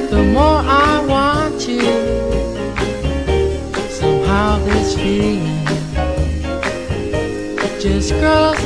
the more I want you. Somehow this feeling just grows.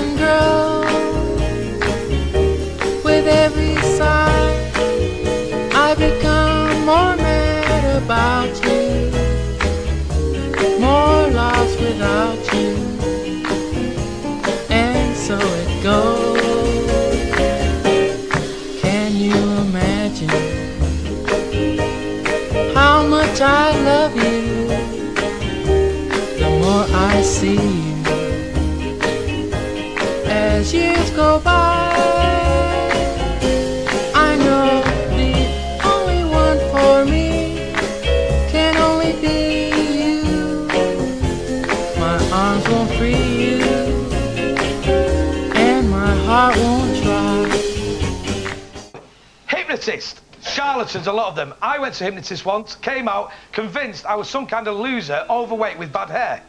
Charlatans, a lot of them. I went to a hypnotist once, came out, convinced I was some kind of loser, overweight with bad hair.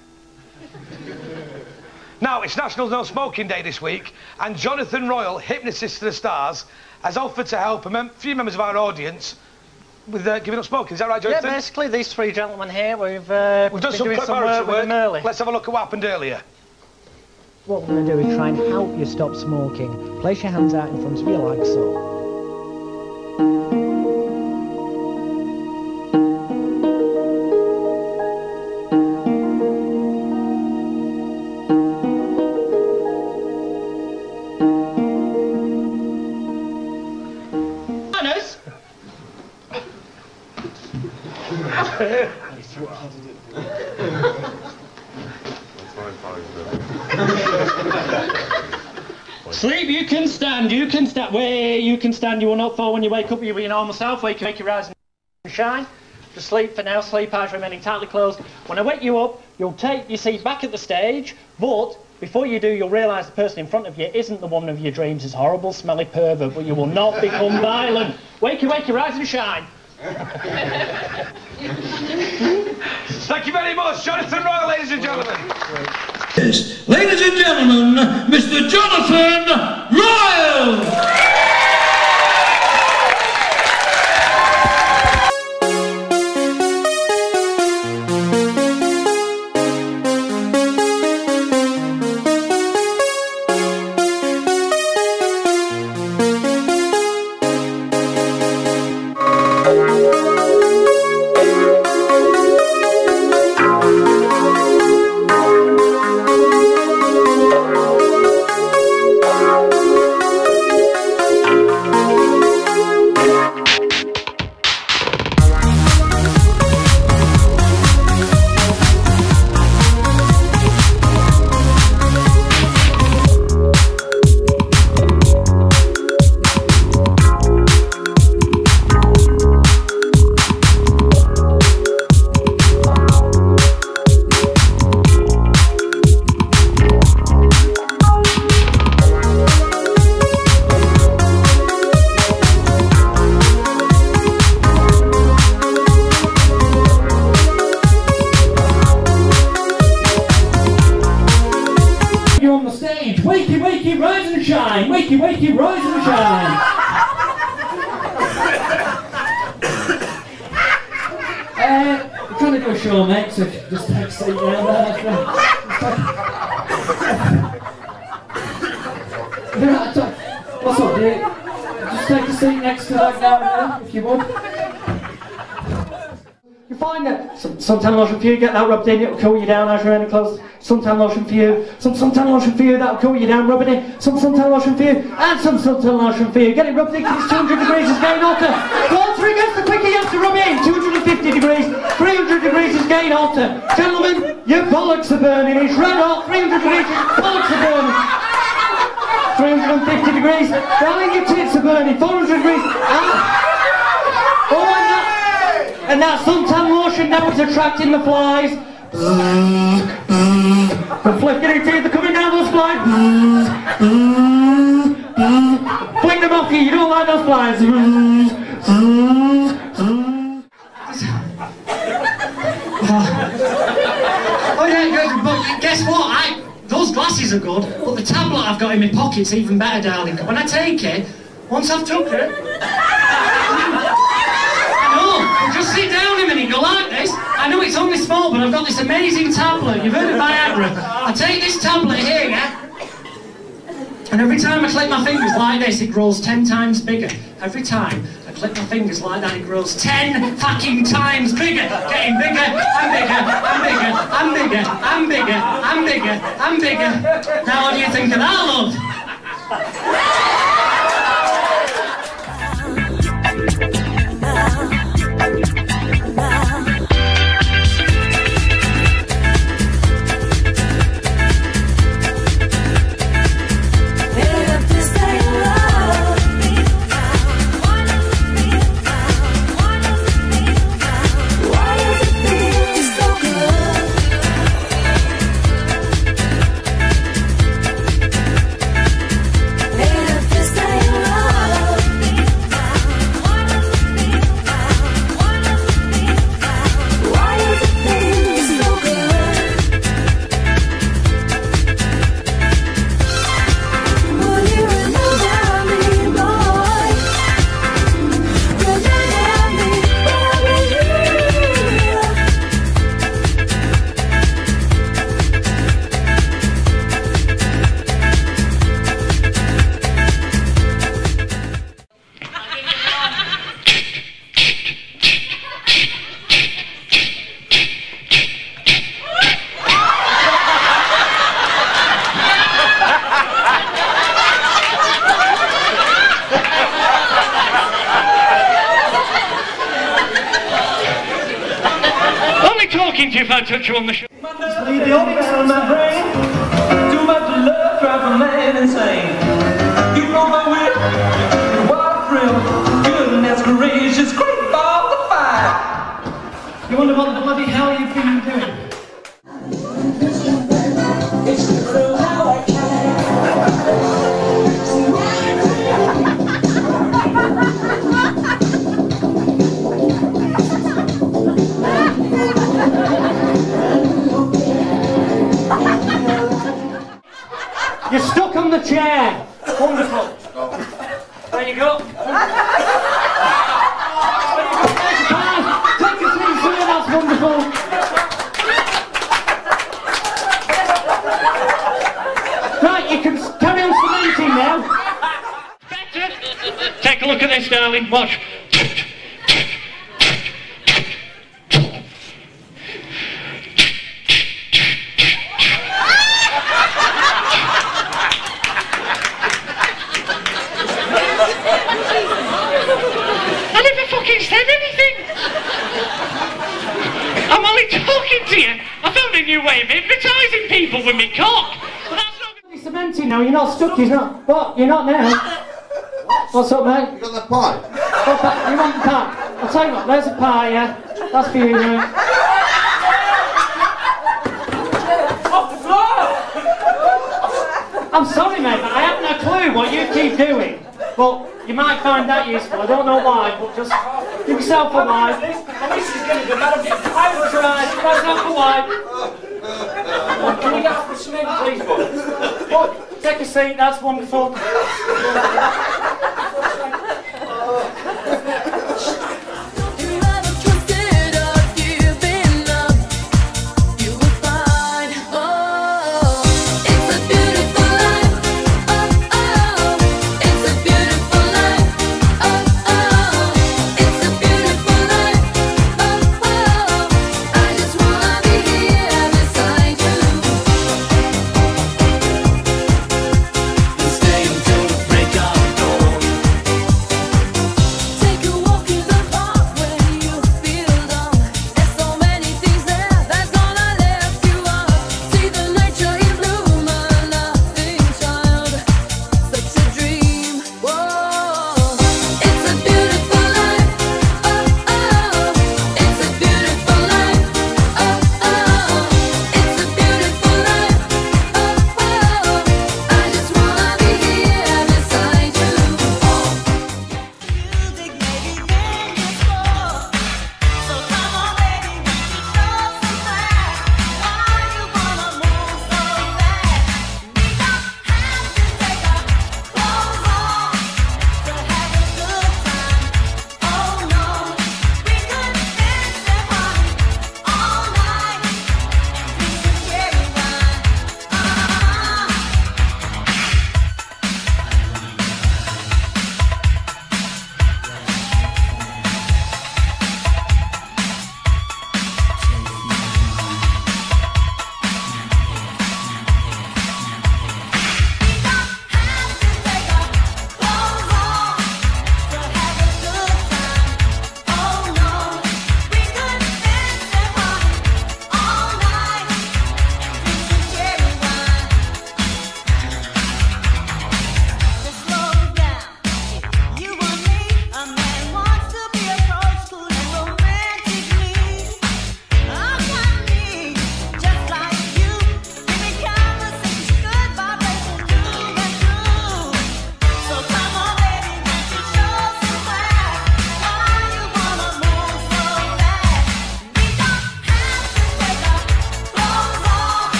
now, it's National No Smoking Day this week, and Jonathan Royle, hypnotist to the stars, has offered to help a mem few members of our audience with uh, giving up smoking. Is that right, Jonathan? Yeah, Jonathan? basically, these three gentlemen here, we've, uh, We've done been some doing some preparatory work with them early. Let's have a look at what happened earlier. What we're going to do is try and help you stop smoking. Place your hands out in front of you like so. Stand, you will not fall when you wake up, you'll be your normal self. Wake, make you rise and shine. Just sleep for now, sleep eyes remaining tightly closed. When I wake you up, you'll take your seat back at the stage, but before you do, you'll realise the person in front of you isn't the one of your dreams, is horrible, smelly pervert, but you will not become violent. Wakey, wakey, rise and shine. Thank you very much, Jonathan Royle, ladies and gentlemen. Ladies and gentlemen, Mr. Jonathan Royle! What's up, dude? Just take a seat next to that guy if you would. You find that some suntan lotion for you, get that rubbed in, it'll cool you down as you're in close. Suntan lotion for you, some suntan lotion for you, that'll cool you down, rub it. Some suntan lotion for you, and some suntan lotion for you. Get it rubbed in, 'cause it's 200 degrees, it's getting hotter. Closer it gets, the quicker you have to rub it in. 250 degrees, 300 degrees is getting hotter. Gentlemen, your bollocks are burning, it's red hot, 300 degrees, your bollocks are burning. 350 degrees, darling, your tits are burning, 400 degrees. Ah. Oh, and that, and that suntan lotion now is attracting the flies. The flicking it in, they're coming down those flies. Flick them off you, you don't like those flies. Oh yeah, good, but guess what? I, those glasses are good, but the tablet I've got in my pocket's even better, darling. When I take it, once I've took it, I know, just sit down a minute, you'll like this. I know it's only small, but I've got this amazing tablet. You've heard of Viagra. I take this tablet here, yeah? And every time I click my fingers like this, it grows ten times bigger. Every time I click my fingers like that, it grows ten fucking times bigger. Getting bigger and bigger and bigger and bigger and bigger and bigger and bigger. Now what do you think of that, love? You on the shoulder? On the chair. Wonderful. There you go. There you go. There's a pie. Take a seat, sir. That's wonderful. Right, you can s- carry on cementing now. Take a look at this, darling. Watch. I never fucking said anything. I'm only talking to you. I found a new way of hypnotising people with me cock. But that's not going to be cementing now. You're not stuck. You're not. What? You're not now. What's up, mate? You got the pie? What's that? You want the pie? I'll tell you what. There's a pie. Yeah. That's for you, mate. Off the floor! I'm sorry, mate, but I have no clue what you keep doing. But you might find that useful. I don't know why, but just give yourself a wipe. And this is going to be madam. I will try. Give myself a wipe. Can you get off the cement, please, bud? Bud, take a seat. That's wonderful.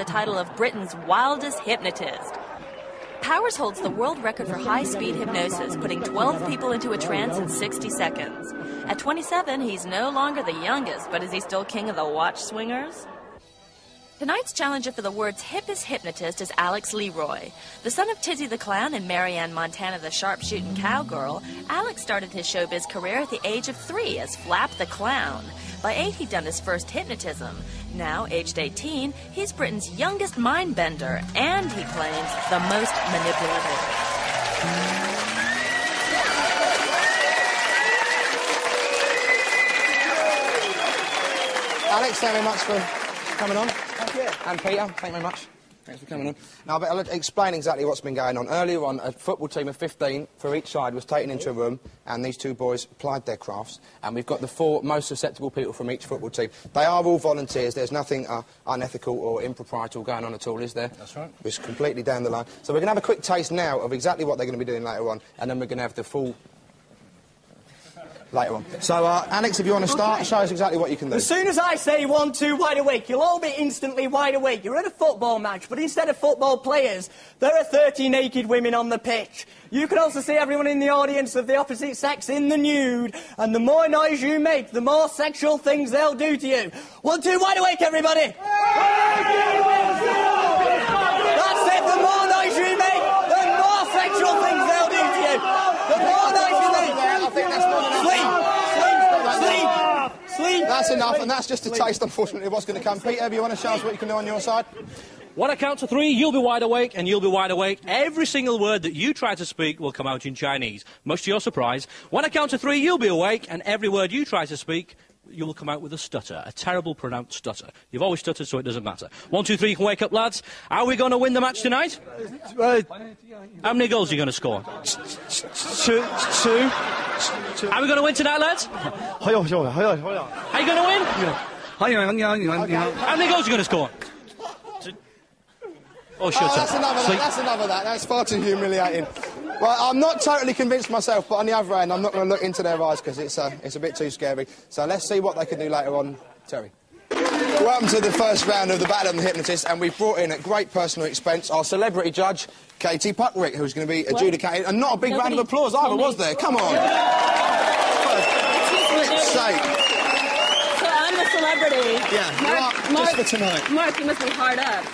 The title of Britain's wildest hypnotist. Powers holds the world record for high speed hypnosis, putting 12 people into a trance in 60 seconds. At 27, he's no longer the youngest, but is he still king of the watch swingers? Tonight's challenger for the world's hippest hypnotist is Alex Leroy. The son of Tizzy the Clown and Marianne Montana the sharpshooting cowgirl, Alex started his showbiz career at the age of three as Flap the Clown. By eight, he'd done his first hypnotism. Now, aged 18, he's Britain's youngest mind bender, and he claims the most manipulative. Alex, thank you very much for coming on. Thank you. And Peter, thank you very much. Thanks for coming on. Now, but I'll explain exactly what's been going on. Earlier on, a football team of 15 for each side was taken into a room, and these two boys applied their crafts. And we've got the four most susceptible people from each football team. They are all volunteers. There's nothing uh, unethical or improprietary going on at all, is there? That's right. It's completely down the line. So we're going to have a quick taste now of exactly what they're going to be doing later on, and then we're going to have the full later on. So, uh, Alex, if you want to start, show us exactly what you can do. As soon as I say one, two, wide awake, you'll all be instantly wide awake. You're at a football match, but instead of football players, there are 30 naked women on the pitch. You can also see everyone in the audience of the opposite sex in the nude, and the more noise you make, the more sexual things they'll do to you. One, two, wide awake, everybody! That's it, the more noise you make, the more sexual things they'll do to you. The more noise you make. I think that's more than Sleep! Sleep! Sleep! That's enough, and that's just a taste, unfortunately, of what's going to come. Peter, if you want to show us what you can do on your side? When I count to three, you'll be wide awake, and you'll be wide awake. Every single word that you try to speak will come out in Chinese, much to your surprise. When I count to three, you'll be awake, and every word you try to speak, you will come out with a stutter, a terrible pronounced stutter. You've always stuttered, so it doesn't matter. One, two, three, you can wake up, lads. Are we going to win the match tonight? How many goals are you going to score? Two. Two. Are we going to win tonight, lads? Are you going to win? How many goals are you going to score? Oh, shut oh, up. that's enough of that. That's enough of that. That's far too humiliating. Well, I'm not totally convinced myself, but on the other hand, I'm not going to look into their eyes because it's, uh, it's a bit too scary. So let's see what they can do later on. Terry. Welcome to the first round of the Battle of the Hypnotist, and we've brought in at great personal expense our celebrity judge, Katie Puckrick, who's going to be adjudicating. And not a big round of applause either, was there? Come on. For flip's sake. So I'm the celebrity. Yeah, Mark, just Mark, for tonight. Mark, you must be hard up.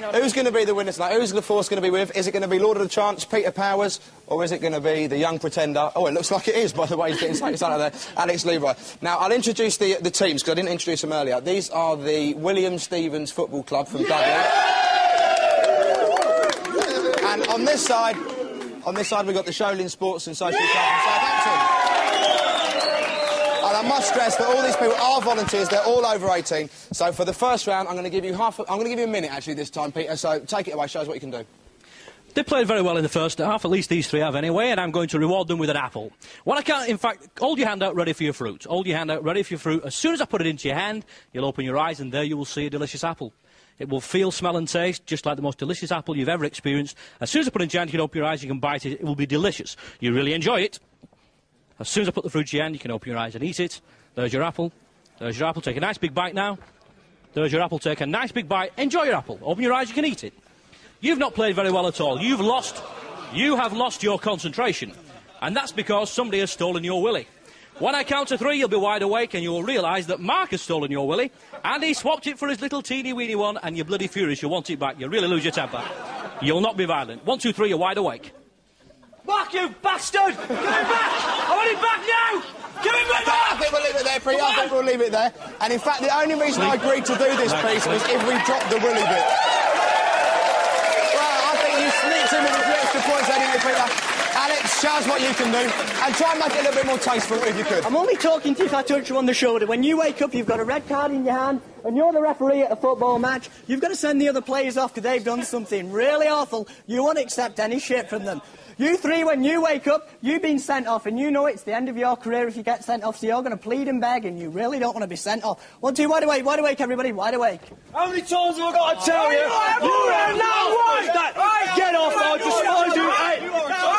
You know, Who's going to be the winner tonight? Who's the force going to be with? Is it going to be Lord of the Chance, Peter Powers, or is it going to be the young pretender? Oh, it looks like it is, by the way, he's getting something out of there. Alex Leroy. Now, I'll introduce the, the teams, because I didn't introduce them earlier. These are the William Stevens Football Club from Dublin. and on this side, on this side, we've got the Sholin Sports and Social Club from Southampton. Must stress that all these people are volunteers. They're all over 18. So for the first round, I'm going to give you half. A, I'm going to give you a minute actually this time, Peter. So take it away. Show us what you can do. They played very well in the first half, at least these three have anyway, and I'm going to reward them with an apple. When I can't, in fact, hold your hand out ready for your fruit. Hold your hand out ready for your fruit. As soon as I put it into your hand, you'll open your eyes, and there you will see a delicious apple. It will feel, smell, and taste just like the most delicious apple you've ever experienced. As soon as I put it into your hand, you can open your eyes, you can bite it, it will be delicious. You really enjoy it. As soon as I put the fruit in, you can open your eyes and eat it. There's your apple. There's your apple. Take a nice big bite now. There's your apple. Take a nice big bite. Enjoy your apple. Open your eyes, you can eat it. You've not played very well at all. You've lost. You have lost your concentration. And that's because somebody has stolen your willy. When I count to three, you'll be wide awake and you'll realise that Mark has stolen your willy and he swapped it for his little teeny weeny one and you're bloody furious. You want it back. You really lose your temper. You'll not be violent. One, two, three, you're wide awake. Mark, you bastard! Give it back! I want it back now! Give it back! I think we'll leave it there, Peter. I think we'll leave it there. And in fact, the only reason I agreed to do this piece was if we dropped the willy bit. Well, I think you sneaked in with a few extra points there, didn't you, Peter? Alex, show us what you can do. And try and make it a little bit more tasteful if you could. I'm only talking to you if I touch you on the shoulder. When you wake up, you've got a red card in your hand, and you're the referee at a football match. You've got to send the other players off because they've done something really awful. You won't accept any shit from them. You three, when you wake up, you've been sent off, and you know it's the end of your career if you get sent off, so you're going to plead and beg, and you really don't want to be sent off. One, two, wide awake, wide awake, everybody, wide awake. How many times have I got to tell you? You are You are not moron. right. Get off! I just despise you.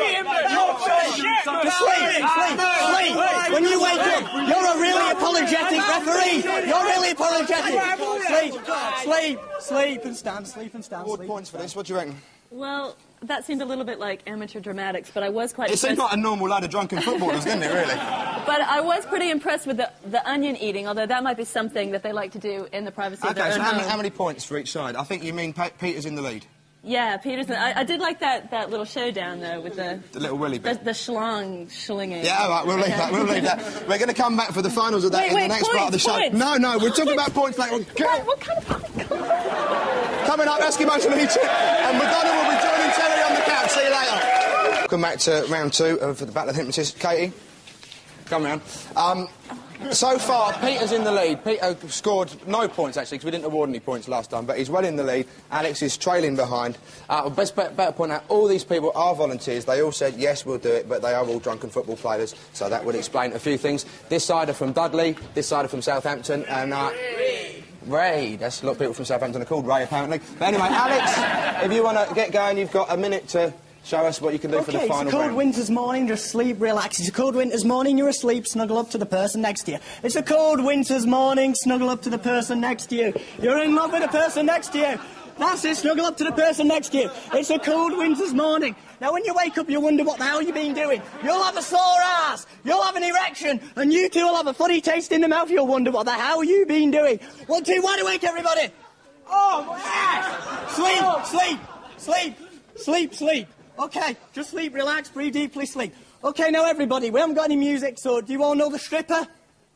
Hey, sit down. Sleep, sleep, sleep. When you wake up, you're a really apologetic referee. You're really apologetic. Sleep, sleep, sleep and stand, sleep and stand. Award points for this. What do you reckon? Well, that seemed a little bit like amateur dramatics, but I was quite It seemed like a normal load of drunken footballers, didn't it, really? But I was pretty impressed with the, the onion eating, although that might be something that they like to do in the privacy of Okay, their so own how many, how many points for each side? I think you mean Pe- Peter's in the lead. Yeah, Peterson. I, I did like that, that little showdown, though, with the, The little willy the, bit. the schlong schlinging. Yeah, all right, we'll leave that. We'll leave that. We're going to come back for the finals of that Wait, in wait, the next part of the show. points. No, no, we're talking about points later on. What, what kind of Coming up, Eskimo to meet you. And Madonna will be joining Terry on the couch. See you later. Welcome back to round two of the Battle of the Hypnotists. Katie, come round. Um, so far, Peter's in the lead. Peter scored no points, actually, because we didn't award any points last time, but he's well in the lead. Alex is trailing behind. Uh, best bet, better point out, all these people are volunteers. They all said, yes, we'll do it, but they are all drunken football players, so that would explain a few things. This side are from Dudley, this side are from Southampton, and... Uh, Ray, that's a lot of people from Southampton are called Ray, apparently. But anyway, Alex, if you want to get going, you've got a minute to show us what you can do for the Okay, it's final a cold round. winter's morning, just sleep, relax. It's a cold winter's morning, you're asleep, snuggle up to the person next to you. It's a cold winter's morning, snuggle up to the person next to you. You're in love with the person next to you. That's it, snuggle up to the person next to you. It's a cold winter's morning. Now, when you wake up, you wonder what the hell you've been doing. You'll have a sore ass, you'll have an erection, and you two will have a funny taste in the mouth. You'll wonder what the hell you've been doing. One, two, wide awake, everybody. Oh, yes! Sleep, sleep, sleep, sleep, sleep. Okay, just sleep, relax, breathe deeply, sleep. Okay, now everybody, we haven't got any music, so do you all know the stripper?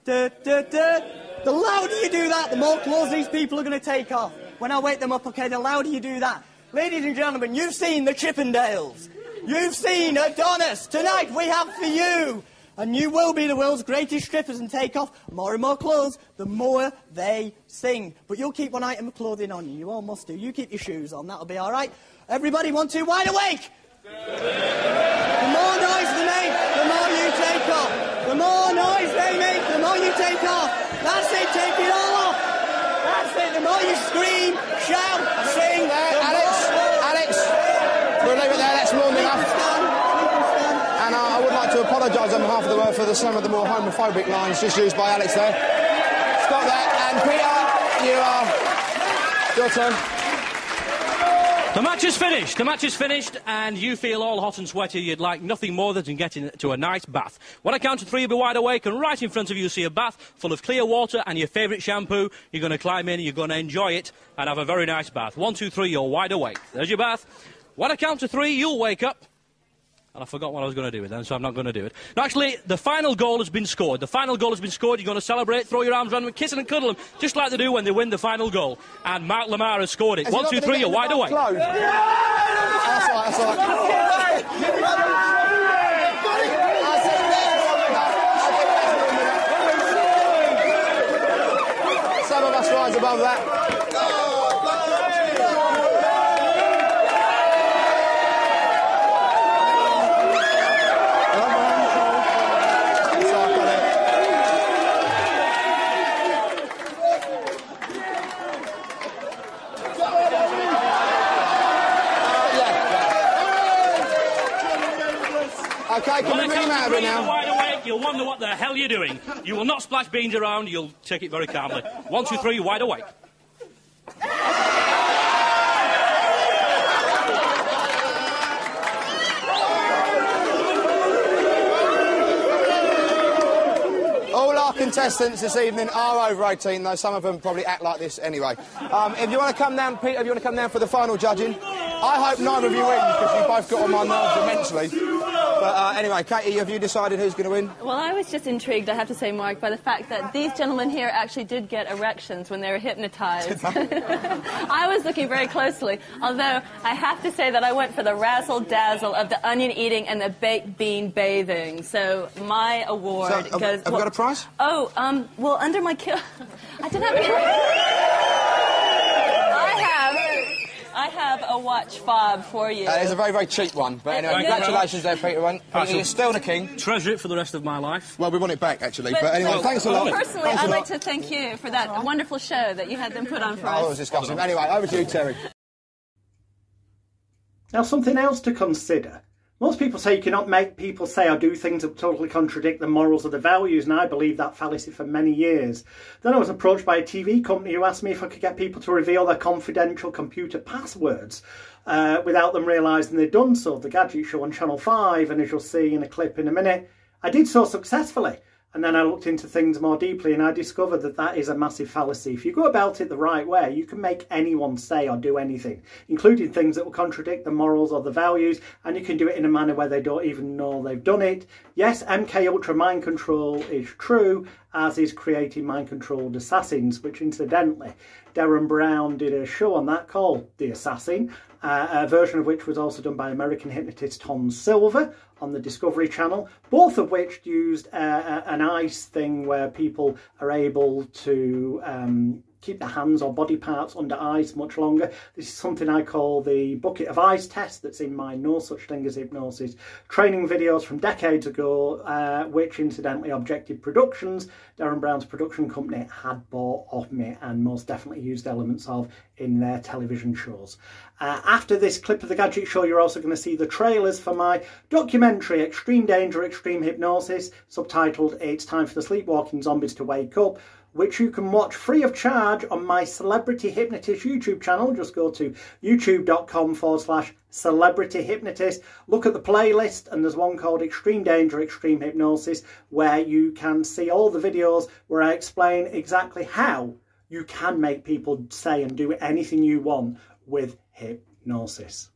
Da, da, da. The louder you do that, the more clothes these people are going to take off. When I wake them up, okay, the louder you do that. Ladies and gentlemen, you've seen the Chippendales. You've seen Adonis. Tonight we have for you. And you will be the world's greatest strippers and take off more and more clothes the more they sing. But you'll keep one item of clothing on you. You all must do. You keep your shoes on. That'll be all right. Everybody, one, two, wide awake. The more noise they make, the more you take off. The more noise they make, the more you take off. That's it, take it all off. That's it, the more you scream, shout, sing. There, the Alex, Alex, we'll leave it there, that's more than enough. And uh, I would like to apologise on behalf of the world for the, some of the more homophobic lines just used by Alex there. Stop that. And Peter, you are... Your turn. The match is finished. The match is finished, and you feel all hot and sweaty. You'd like nothing more than getting to get into a nice bath. When I count to three, you'll be wide awake, and right in front of you, you see a bath full of clear water and your favourite shampoo. You're going to climb in, you're going to enjoy it, and have a very nice bath. One, two, three, you're wide awake. There's your bath. When I count to three, you'll wake up. And I forgot what I was going to do with them, so I'm not going to do it. No, actually, the final goal has been scored. The final goal has been scored. You're going to celebrate, throw your arms around them, kiss them and cuddle them, just like they do when they win the final goal. And Mark Lamarr has scored it. Has he One, not two, been three, getting you're wide the awake. clothes? That's all right, that's all right. Some of us rise above that. Okay, can When we I bring him count out to of it three, you're now? wide awake. You'll wonder what the hell you're doing. You will not splash beans around. You'll take it very calmly. One, two, three, wide awake. All our contestants this evening are over 18, though some of them probably act like this anyway. Um, if you want to come down, Peter, if you want to come down for the final judging, I hope neither of you win because you both got on my nerves immensely. But uh, anyway, Katie, have you decided who's going to win? Well, I was just intrigued, I have to say, Mark, by the fact that these gentlemen here actually did get erections when they were hypnotized. I was looking very closely, although I have to say that I went for the razzle dazzle of the onion eating and the baked bean bathing. So my award So, goes. have you got a prize? Oh, um, well, under my kill. I didn't have any. I have. I have a watch fob for you. Uh, it's a very, very cheap one. But anyway, Thank congratulations there, Peter. One. I Peter, shall you're still the king. Treasure it for the rest of my life. Well, we want it back, actually. But, anyway, thanks a lot. Personally, Thanks a I'd lot. like to thank you for that wonderful show that you had them put on for Oh, it was us. disgusting. Anyway, over to you, Terry. Now, something else to consider. Most people say you cannot make people say or do things that totally contradict the morals or the values, and I believed that fallacy for many years. Then I was approached by a TV company who asked me if I could get people to reveal their confidential computer passwords uh, without them realising they'd done so. The Gadget Show on Channel 5, and as you'll see in a clip in a minute, I did so successfully. And then I looked into things more deeply and I discovered that that is a massive fallacy. If you go about it the right way, you can make anyone say or do anything, including things that will contradict the morals or the values, and you can do it in a manner where they don't even know they've done it. Yes, MK Ultra mind control is true, as is creating mind controlled assassins, which incidentally, Derren Brown did a show on that called The Assassin, uh, a version of which was also done by American hypnotist Tom Silver on the Discovery Channel, both of which used uh, uh, an ice thing where people are able to um, keep their hands or body parts under ice much longer. This is something I call the bucket of ice test that's in my No Such Thing as Hypnosis training videos from decades ago, uh, which incidentally Objective Productions, Derren Brown's production company, had bought off me and most definitely used elements of in their television shows. Uh, after this clip of the Gadget Show, you're also going to see the trailers for my documentary Extreme Danger, Extreme Hypnosis, subtitled It's Time for the Sleepwalking Zombies to Wake Up, which you can watch free of charge on my Celebrity Hypnotist YouTube channel. Just go to youtube.com forward slash celebrity hypnotist. Look at the playlist, and there's one called Extreme Danger, Extreme Hypnosis, where you can see all the videos where I explain exactly how you can make people say and do anything you want with hypnosis.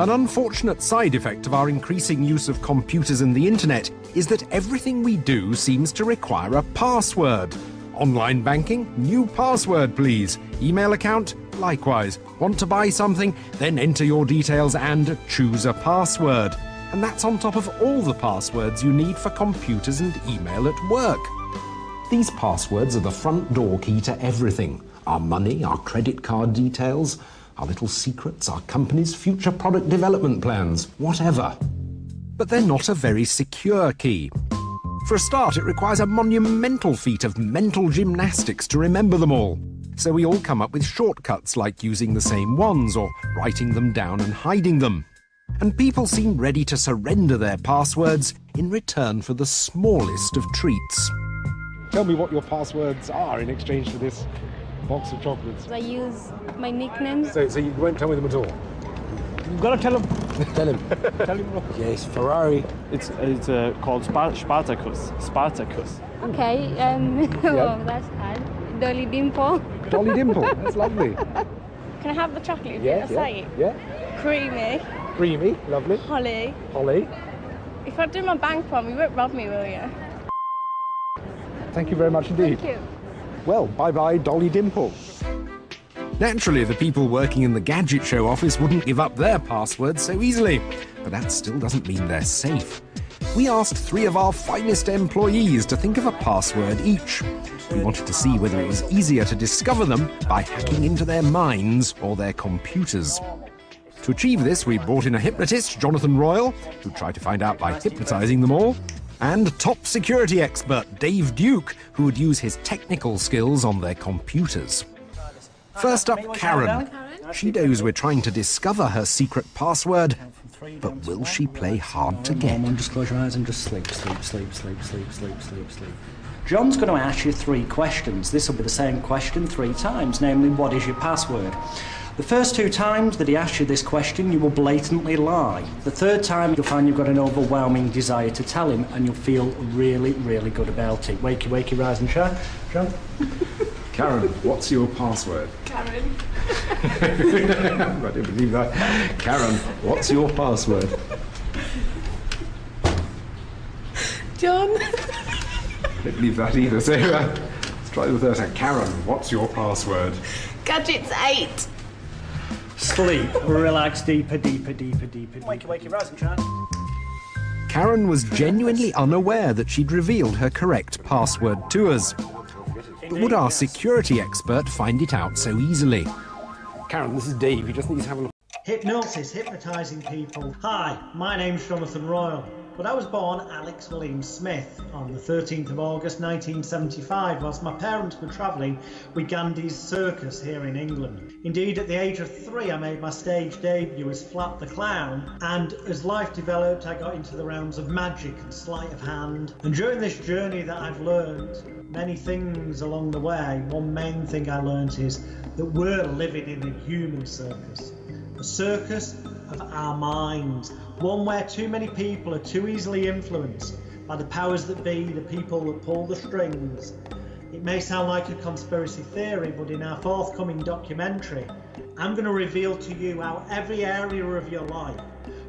An unfortunate side effect of our increasing use of computers and the internet is that everything we do seems to require a password. Online banking, new password please. Email account, likewise. Want to buy something? Then enter your details and choose a password. And that's on top of all the passwords you need for computers and email at work. These passwords are the front door key to everything our money, our credit card details, our little secrets, our company's future product development plans, whatever. But they're not a very secure key. For a start, it requires a monumental feat of mental gymnastics to remember them all. So we all come up with shortcuts like using the same ones or writing them down and hiding them. And people seem ready to surrender their passwords in return for the smallest of treats. Tell me what your passwords are in exchange for this box of chocolates. I use my nicknames. So, so you won't tell me them at all? You've got to tell him. Tell him. tell him. Yes, Ferrari. It's it's uh, called Spar- Spartacus. Spartacus. Okay, um, Yeah. oh, that's hard. Dolly Dimple. Dolly Dimple. That's lovely. Can I have the chocolate? Yeah, I yeah, say it. yeah. Creamy. Creamy. Lovely. Holly. Holly. If I do my bank form, you won't rob me, will you? Thank you very much indeed. Thank you. Well, bye bye, Dolly Dimple. Naturally, the people working in the Gadget Show office wouldn't give up their passwords so easily, but that still doesn't mean they're safe. We asked three of our finest employees to think of a password each. We wanted to see whether it was easier to discover them by hacking into their minds or their computers. To achieve this, we brought in a hypnotist, Jonathan Royle, who tried to find out by hypnotizing them all, and top security expert Dave Duke, who would use his technical skills on their computers. First up, Karen. She knows we're trying to discover her secret password, but will she play hard to get? Just close your eyes and just sleep, sleep, sleep, sleep, sleep, sleep, sleep, sleep. John's going to ask you three questions. This will be the same question three times, namely, what is your password? The first two times that he asks you this question, you will blatantly lie. The third time, you'll find you've got an overwhelming desire to tell him, and you'll feel really, really good about it. Wakey, wakey, rise and shine. John? Karen, what's your password? Karen. I didn't believe that. Karen, what's your password? John. I didn't believe that either. So uh, let's try the third time. Karen, what's your password? Gadgets 8. Sleep. Relax deeper, deeper, deeper, deeper. Wakey, wakey, rising chant. Karen was genuinely unaware that she'd revealed her correct password to us. But would our security expert find it out so easily? Karen, this is Dave. You just need to have a look. Hypnosis, hypnotising people. Hi, my name's Jonathan Royle, but I was born Alex William Smith on the 13th of August 1975 whilst my parents were travelling with Gandhi's Circus here in England. Indeed, at the age of three, I made my stage debut as Flap the Clown, and as life developed, I got into the realms of magic and sleight of hand. And during this journey that I've learned, many things along the way, one main thing I learned is that we're living in a human circus. A circus of our minds, one where too many people are too easily influenced by the powers that be, the people that pull the strings. It may sound like a conspiracy theory, but in our forthcoming documentary, I'm going to reveal to you how every area of your life,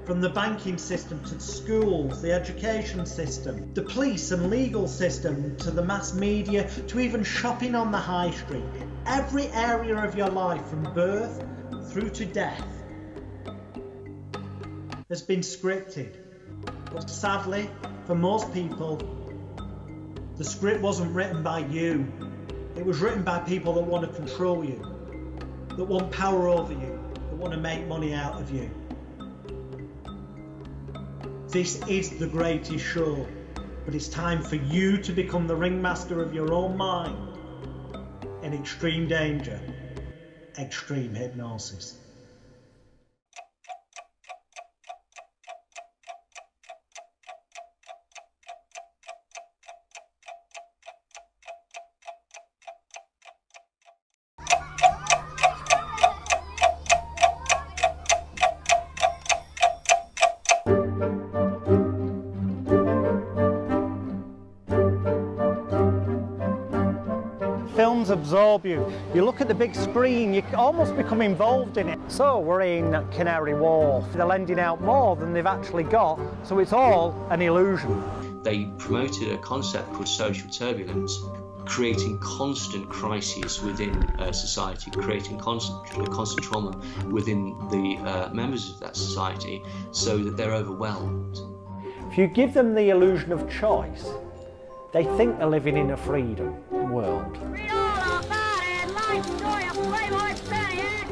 from the banking system to schools, the education system, the police and legal system, to the mass media, to even shopping on the high street, every area of your life from birth through to death has been scripted. But sadly, for most people, the script wasn't written by you. It was written by people that want to control you, that want power over you, that want to make money out of you. This is the greatest show, but it's time for you to become the ringmaster of your own mind. In extreme danger, extreme hypnosis. Films absorb you. You look at the big screen, you almost become involved in it. So we're in Canary Wharf. They're lending out more than they've actually got, so it's all an illusion. They promoted a concept called social turbulence, creating constant crises within uh, society, creating constant, constant trauma within the uh, members of that society so that they're overwhelmed. If you give them the illusion of choice, they think they're living in a freedom world.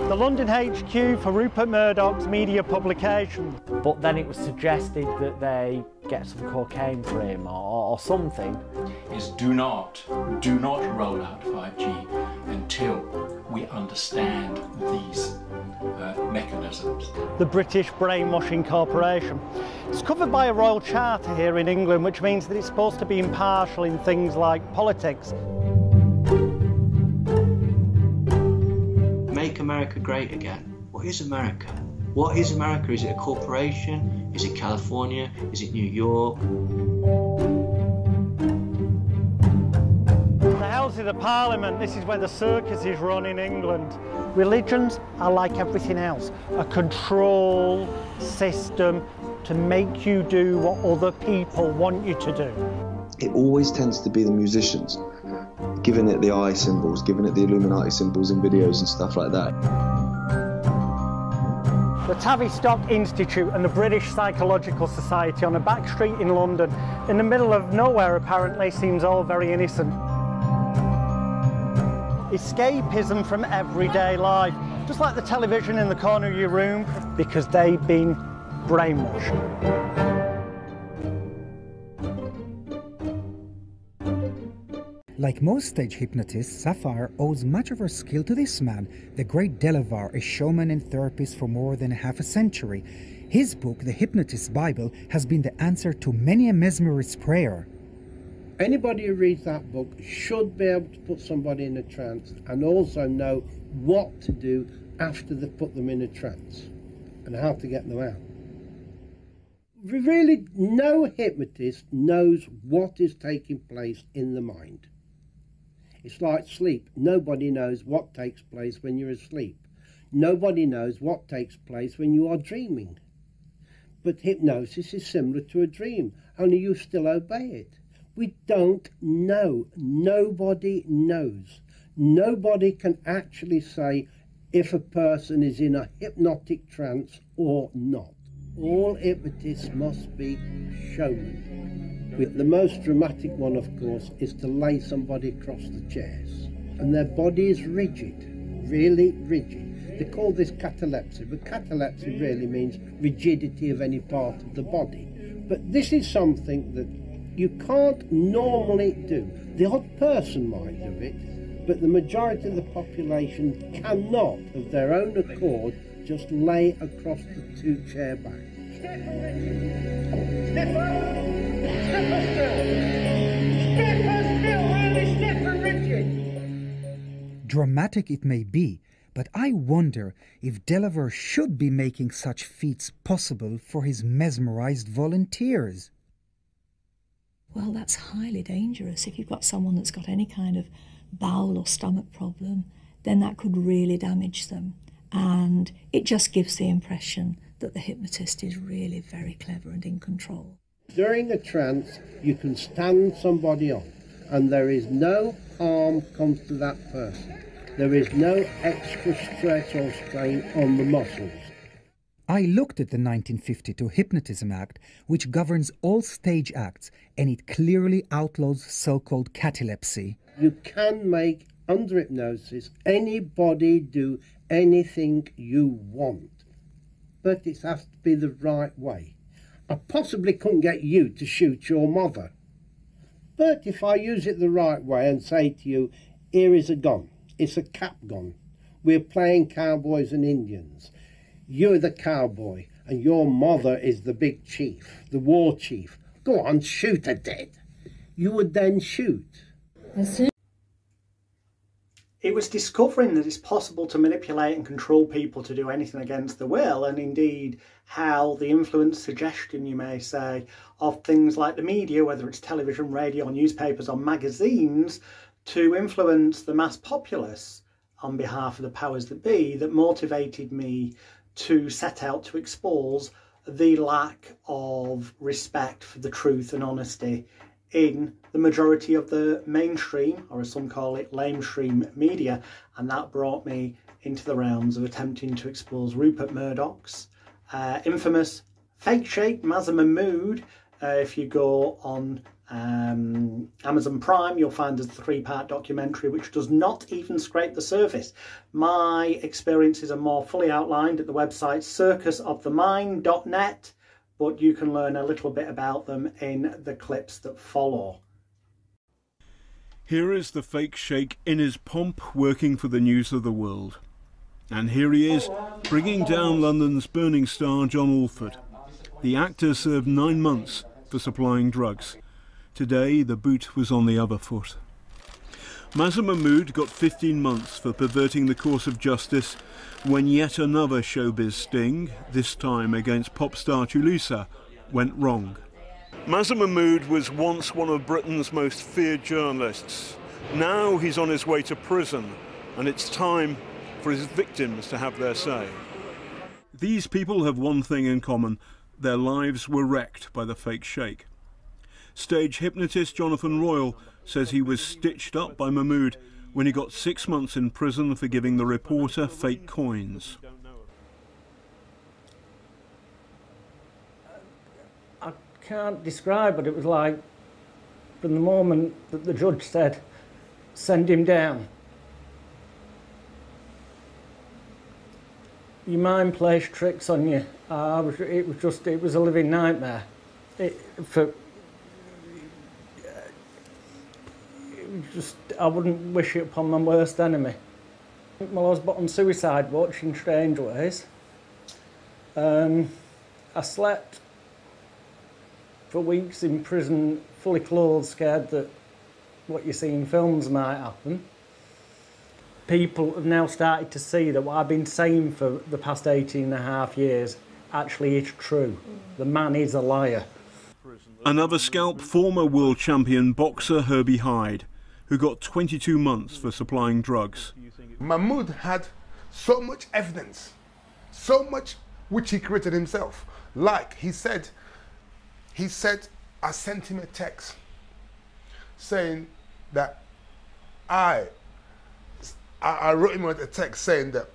The London HQ for Rupert Murdoch's media publication. But then it was suggested that they get some cocaine for him or, or something. is do not, do not roll out 5G until we understand these uh, mechanisms. The British Brainwashing Corporation. It's covered by a royal charter here in England, which means that it's supposed to be impartial in things like politics. Make America great again. What is America? What is America? Is it a corporation? Is it California? Is it New York? The Houses of the Parliament, this is where the circus is run in England. Religions are like everything else, a control system to make you do what other people want you to do. it always tends to be the musicians giving it the eye symbols, giving it the Illuminati symbols in videos and stuff like that. The Tavistock Institute and the British Psychological Society on a back street in London, in the middle of nowhere apparently, seems all very innocent. Escapism from everyday life, just like the television in the corner of your room, because they've been brainwashed. Like most stage hypnotists, Sapphire owes much of her skill to this man, the great Delavar, a showman and therapist for more than half a century. His book, The Hypnotist's Bible, has been the answer to many a mesmerist's prayer. Anybody who reads that book should be able to put somebody in a trance and also know what to do after they've put them in a trance and how to get them out. Really, no hypnotist knows what is taking place in the mind. It's like sleep. Nobody knows what takes place when you're asleep. Nobody knows what takes place when you are dreaming. But hypnosis is similar to a dream, only you still obey it. We don't know. Nobody knows. Nobody can actually say if a person is in a hypnotic trance or not. All hypnotists must be showmen. The most dramatic one, of course, is to lay somebody across the chairs. And their body is rigid, really rigid. They call this catalepsy, but catalepsy really means rigidity of any part of the body. But this is something that you can't normally do. The odd person might do it, but the majority of the population cannot, of their own accord, just lay across the two chair back. Dramatic it may be, but I wonder if Delaver should be making such feats possible for his mesmerized volunteers. Well, that's highly dangerous. If you've got someone that's got any kind of bowel or stomach problem, then that could really damage them. And it just gives the impression that the hypnotist is really very clever and in control. During a trance, you can stand somebody on, and there is no harm comes to that person. There is no extra stress or strain on the muscles. I looked at the 1952 Hypnotism Act, which governs all stage acts, and it clearly outlaws so called catalepsy. You can make, under hypnosis, anybody do anything you want. But it has to be the right way. I possibly couldn't get you to shoot your mother. But if I use it the right way and say to you, here is a gun, it's a cap gun. We're playing cowboys and Indians. You're the cowboy, and your mother is the big chief, the war chief. Go on, shoot her dead. You would then shoot. It was discovering that it's possible to manipulate and control people to do anything against the will, and indeed how the influence, suggestion, you may say, of things like the media, whether it's television, radio, newspapers, or magazines, to influence the mass populace on behalf of the powers that be, that motivated me to set out to expose the lack of respect for the truth and honesty in the majority of the mainstream, or as some call it, lamestream media, and that brought me into the realms of attempting to expose Rupert Murdoch's uh, infamous fake sheikh, Mazher Mahmood. Uh, if you go on um, Amazon Prime, you'll find there's a three-part documentary which does not even scrape the surface. My experiences are more fully outlined at the website circusofthemind.net but you can learn a little bit about them in the clips that follow. Here is the fake sheikh in his pomp working for the news of the world. And here he is, bringing down London's burning star John Alford. The actor served nine months for supplying drugs. Today, the boot was on the other foot. Mazher Mahmood got 15 months for perverting the course of justice when yet another showbiz sting, this time against pop star Tulisa, went wrong. Mazher Mahmood was once one of Britain's most feared journalists. Now he's on his way to prison, and it's time for his victims to have their say. These people have one thing in common their lives were wrecked by the fake sheikh. Stage hypnotist Jonathan Royle says he was stitched up by Mahmood when he got six months in prison for giving the reporter fake coins. I can't describe what it was like from the moment that the judge said, send him down. Your mind plays tricks on you. Uh, was, it was just, it was a living nightmare. It, for, just I wouldn't wish it upon my worst enemy. Well, I was on suicide watch in strange ways. Um, I slept for weeks in prison, fully clothed, scared that what you see in films might happen. People have now started to see that what I've been saying for the past 18 and a half years actually is true. The man is a liar. Another scalp, former world champion boxer Herbie Hide, who got 22 months for supplying drugs. Mahmood had so much evidence, so much which he created himself, Like he said, he said, I sent him a text saying that I, I, wrote him a text saying that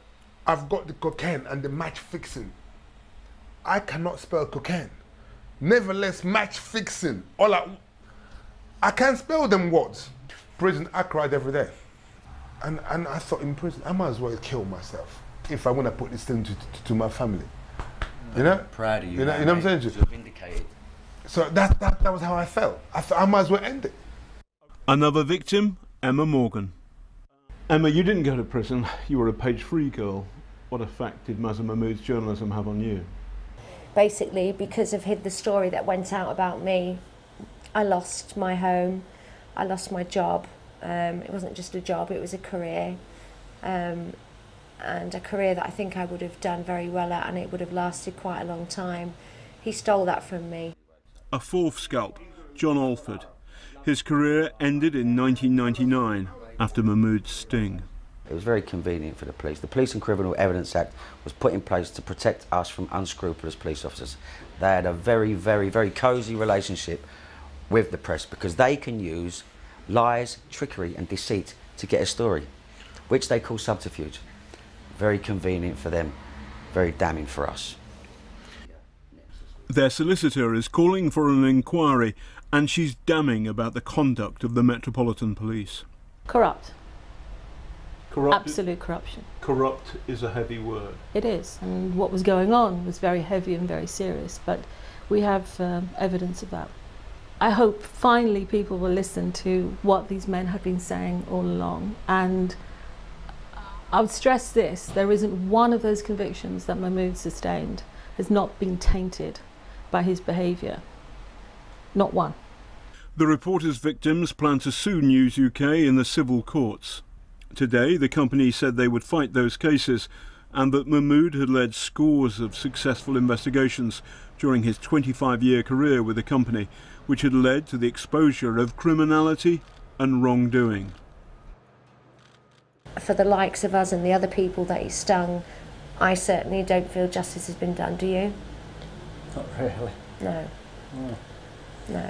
I've got the cocaine and the match fixing. I cannot spell cocaine. Nevertheless, match fixing. All I, I can't spell them words. Prison, I cried every day. And, and I thought in prison, I might as well kill myself if I want to put this thing to, to, to my family. You know? Proud of you. You know, you know what I'm saying? to You're you? vindicated. So that, that, that was how I felt. I thought I might as well end it. Another victim, Emma Morgan. Emma, you didn't go to prison. You were a page three girl. What effect did Mazher Mahmood's journalism have on you? basically because of the story that went out about me i lost my home i lost my job um, it wasn't just a job it was a career um, and a career that i think i would have done very well at and it would have lasted quite a long time he stole that from me A fourth scalp, John Alford. His career ended in 1999 after Mahmood's sting. It was very convenient for the police. The Police and Criminal Evidence Act was put in place to protect us from unscrupulous police officers. They had a very, very, very cosy relationship with the press because they can use lies, trickery, and deceit to get a story, which they call subterfuge. Very convenient for them, very damning for us. Their solicitor is calling for an inquiry and she's damning about the conduct of the Metropolitan Police. Corrupt. Corrupt, Absolute corruption. corrupt is a heavy word. It is. And what was going on was very heavy and very serious, but we have um, evidence of that. I hope finally people will listen to what these men have been saying all along. And I would stress this there isn't one of those convictions that Mahmood sustained has not been tainted by his behaviour. Not one. The reporter's victims plan to sue News UK in the civil courts. Today, the company said they would fight those cases and that Mahmood had led scores of successful investigations during his 25 year career with the company, which had led to the exposure of criminality and wrongdoing. for the likes of us and the other people that he stung i certainly don't feel justice has been done do you Not really. no No. no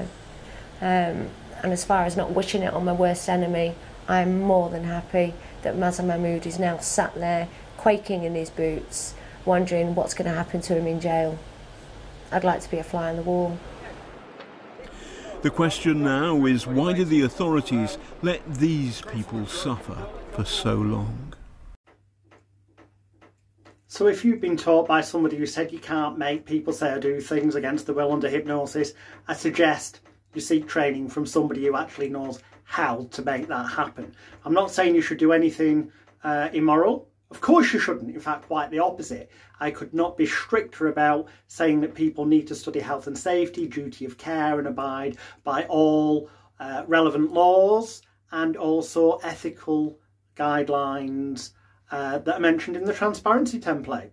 um, and as far as not wishing it on my worst enemy i'm more than happy that Mazher Mahmood is now sat there quaking in his boots wondering what's going to happen to him in jail i'd like to be a fly on the wall The question now is why did the authorities let these people suffer for so long? So if you've been taught by somebody who said you can't make people say or do things against the will under hypnosis, I suggest you seek training from somebody who actually knows how to make that happen. I'm not saying you should do anything uh, immoral. Of course you shouldn't. In fact, quite the opposite. I could not be stricter about saying that people need to study health and safety, duty of care and abide by all uh, relevant laws and also ethical guidelines uh, that are mentioned in the transparency template.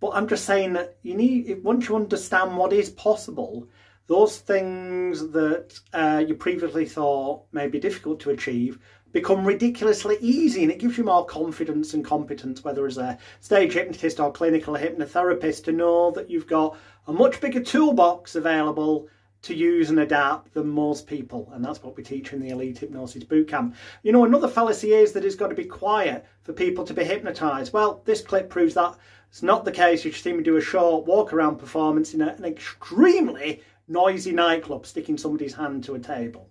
But I'm just saying that you need, once you understand what is possible, those things that uh, you previously thought may be difficult to achieve become ridiculously easy and it gives you more confidence and competence, whether as a stage hypnotist or clinical hypnotherapist, to know that you've got a much bigger toolbox available to use and adapt than most people. And that's what we teach in the Elite Hypnosis Bootcamp. You know, another fallacy is that it's got to be quiet for people to be hypnotised. Well, this clip proves that it's not the case. You just see me do a short walk around performance in an extremely noisy nightclub, sticking somebody's hand to a table.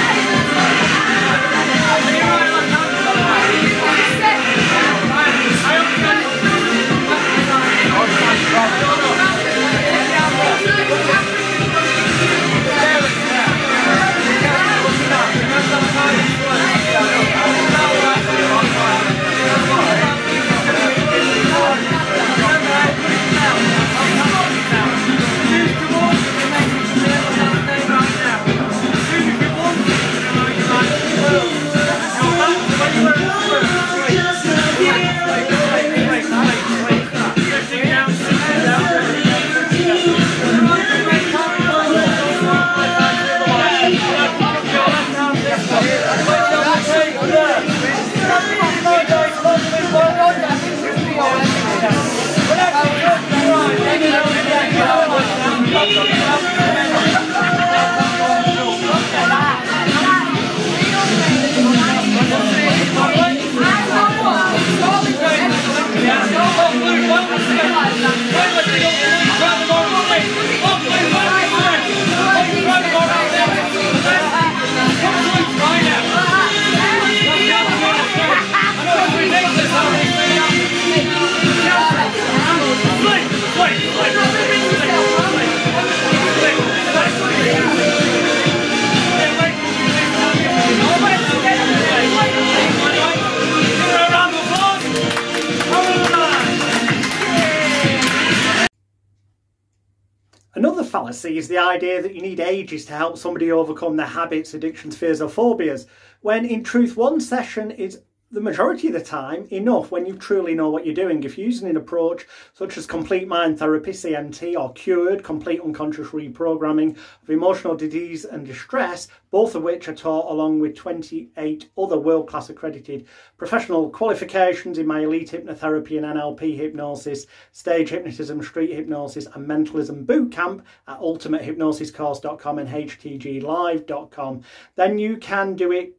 fallacy is the idea that you need ages to help somebody overcome their habits, addictions, fears, or phobias, when in truth, one session is the majority of the time enough when you truly know what you're doing. If you're using an approach such as complete mind therapy, CMT, or cured, complete unconscious reprogramming of emotional disease and distress, both of which are taught along with 28 other world class accredited professional qualifications in my elite hypnotherapy and NLP hypnosis, stage hypnotism, street hypnosis, and mentalism bootcamp at ultimatehypnosiscourse.com and htglive.com, then you can do it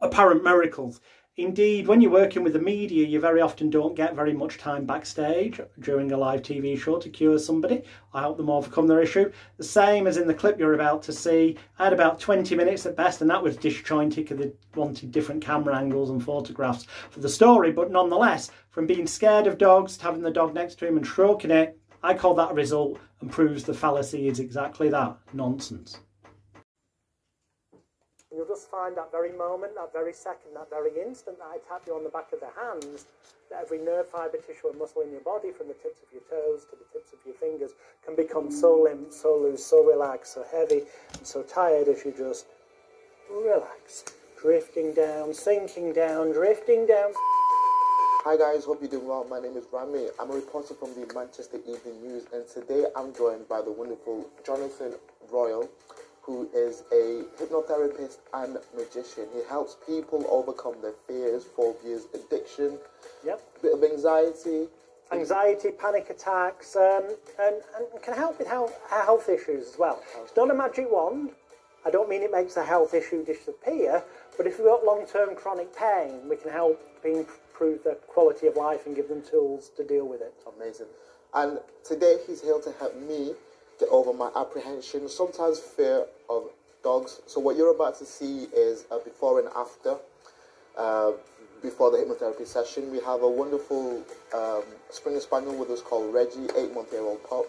apparent miracles. Indeed, when you're working with the media, you very often don't get very much time backstage during a live TV show to cure somebody. I help them overcome their issue. The same as in the clip you're about to see. I had about 20 minutes at best, and that was disjointed because they wanted different camera angles and photographs for the story. But nonetheless, from being scared of dogs to having the dog next to him and stroking it, I call that a result and proves the fallacy is exactly that nonsense. And you'll just find that very moment, that very second, that very instant that I tap you on the back of the hands, that every nerve fibre, tissue and muscle in your body, from the tips of your toes to the tips of your fingers, can become so limp, so loose, so relaxed, so heavy, and so tired as you just relax. Drifting down, sinking down, drifting down. Hi guys, hope you're doing well. My name is Rami. I'm a reporter from the Manchester Evening News, and today I'm joined by the wonderful Jonathan Royle, who is a hypnotherapist and magician. He helps people overcome their fears, phobias, addiction, yep. bit of anxiety. Anxiety, panic attacks, um, and, and can help with health, health issues as well. It's not a magic wand. I don't mean it makes the health issue disappear, but if you've got long-term chronic pain, we can help improve the quality of life and give them tools to deal with it. Amazing. And today he's here to help me get over my apprehension, sometimes fear of dogs. So what you're about to see is a before and after. Uh, before the hypnotherapy session, we have a wonderful um, Springer Spaniel with us called Reggie, eight-month-year-old pup,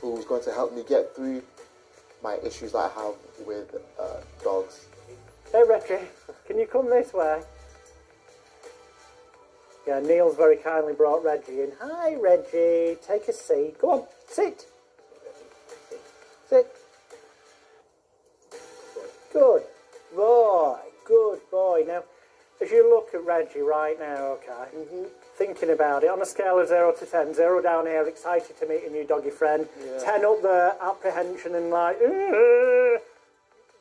who's going to help me get through my issues that I have with uh, dogs. Hey Reggie, can you come this way? Yeah, Neil's very kindly brought Reggie in. Hi Reggie, take a seat. Go on, sit. Sit. Good boy, good boy. Now, as you look at Reggie right now, okay, mm-hmm. thinking about it, on a scale of 0 to 10, 0 down here, excited to meet a new doggy friend, Yeah. 10 up there, apprehension and like, "Ugh."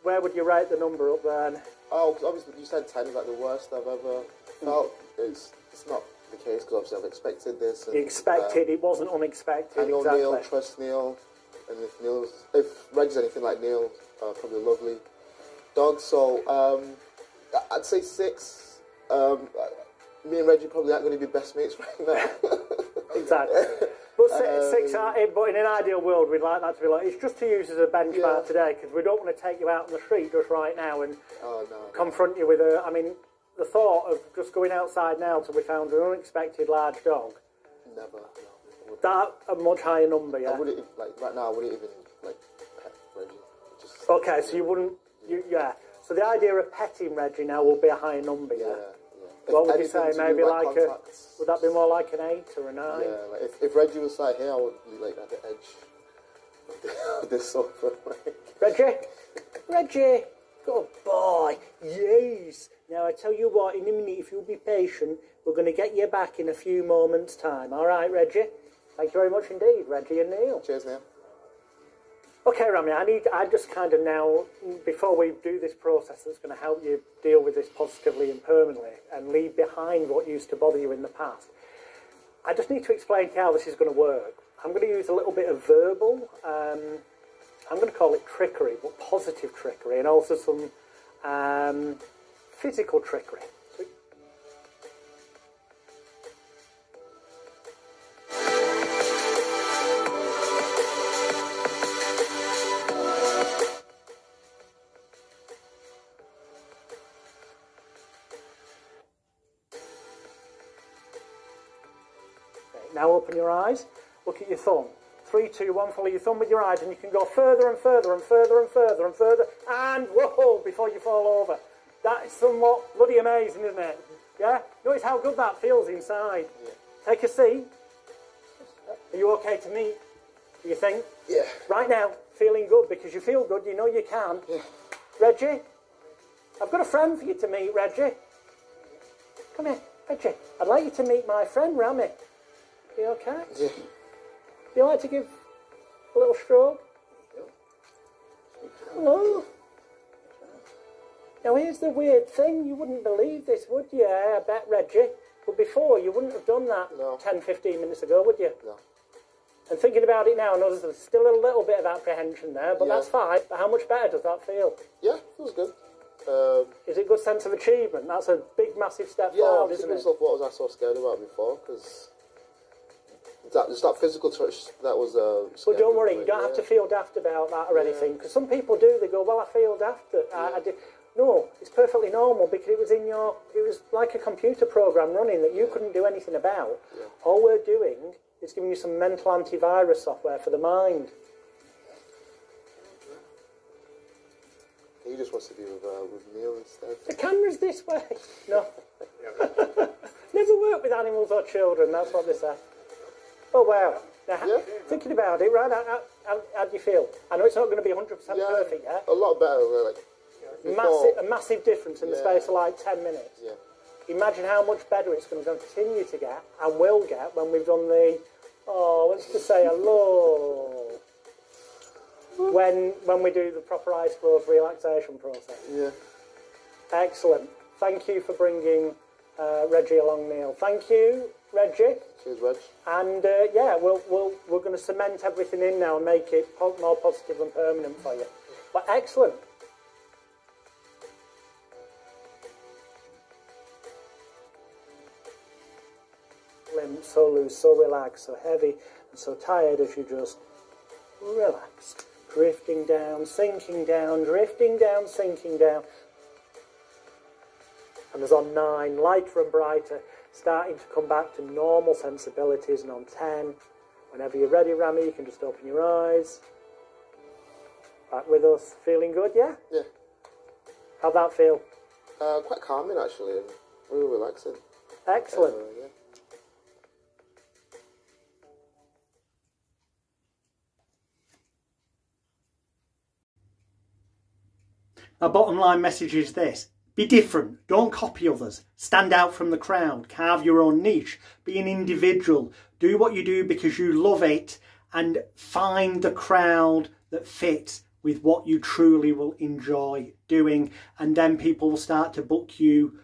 where would you rate the number up then? Oh, obviously you said 10 is like the worst I've ever felt. It's, it's not the case because obviously I've expected this. And, You expected, uh, it wasn't unexpected, I know exactly. Neil, trust Neil, and if Neil's, if Reg's anything like Neil, uh, probably a lovely dog. So um, I'd say six. Um, me and Reggie probably aren't going to be best mates right now. exactly. But six, Um, six out, in- but in an ideal world, we'd like that to be like, it's just to use as a benchmark today because we don't want to take you out on the street just right now and Oh no. confront you with a. I mean, the thought of just going outside now till we found an unexpected large dog, Never. No. That a much higher number, yeah. I wouldn't like right now. I wouldn't even like pet Reggie. Just Okay, so you wouldn't, you, yeah. So the idea of petting Reggie now will be a higher number, yeah. If What would you say? do Maybe like a. Would that be more like an eight or a nine? Yeah, like if, if Reggie was sat here, I would be like at the edge of the sofa. Like. Reggie, Reggie, good boy. Yes. Now I tell you what, in a minute, if you'll be patient, we're going to get you back in a few moments' time. All right, Reggie. Thank you very much indeed, Reggie and Neil. Cheers, Neil. Okay, Rami, I need. I just kind of now, before we do this process that's going to help you deal with this positively and permanently, and leave behind what used to bother you in the past. I just need to explain to you how this is going to work. I'm going to use a little bit of verbal. Um, I'm going to call it trickery, but positive trickery, and also some um, physical trickery. Eyes, look at your thumb. Three, two, one, follow your thumb with your eyes, and you can go further and further and further and further and further, and whoa, before you fall over. That is somewhat bloody amazing, isn't it? Yeah? Notice how good that feels inside. Take a seat. Are you okay to meet? Do you think? Yeah. Right now, feeling good because you feel good, you know you can. Reggie, I've got a friend for you to meet, Reggie. Come here, Reggie. I'd like you to meet my friend, Rami. You okay? Yeah. You like to give a little stroke? Hello. Now here's the weird thing, you wouldn't believe this, would you? I bet, Reggie. But before, you wouldn't have done that 10, 15 minutes ago, would you? No. And thinking about it now, I know there's still a little bit of apprehension there, but Yeah. that's fine. But how much better does that feel? Yeah, feels good. Um, Is it a good sense of achievement? That's a big, massive step yeah, forward, isn't it? myself, what was I so scared about before? Because that, just that physical touch, that was... Uh, But don't worry, you don't have to feel daft about that or anything, because some people do. They go, "Well, I feel daft." I, I did. No, it's perfectly normal because it was in your. It was like a computer program running that you couldn't do anything about. All we're doing is giving you some mental antivirus software for the mind. He just wants to be with, uh, with Neil instead. The camera's this way. No. Never work with animals or children. That's what they say. Oh wow. Now, ha- thinking about it, right? How, how, how do you feel? I know it's not going to be 100% perfect yet. A lot better, before- Massive, a massive difference in the space of like 10 minutes. Yeah. Imagine how much better it's going to continue to get and will get when we've done the, oh, let's just say hello. When, when we do the proper eyes closed relaxation process. Yeah. Excellent. Thank you for bringing uh, Reggie along, Neil. Thank you, Reggie. Cheers, Reg. And uh, yeah, we'll, we'll, we're going to cement everything in now and make it po- more positive and permanent for you. But excellent. Limp, so loose, so relaxed, so heavy, and so tired as you just relax. Drifting down, sinking down, drifting down, sinking down. And there's on nine, lighter and brighter, starting to come back to normal sensibilities. And on ten, whenever you're ready, Rami, you can just open your eyes. Back with us, feeling good, yeah? Yeah. How'd that feel? Uh, quite calming, actually, and really relaxing. Excellent. Uh, yeah. Our bottom line message is this be different, don't copy others, stand out from the crowd, carve your own niche, be an individual, do what you do because you love it, and find the crowd that fits with what you truly will enjoy doing. And then people will start to book you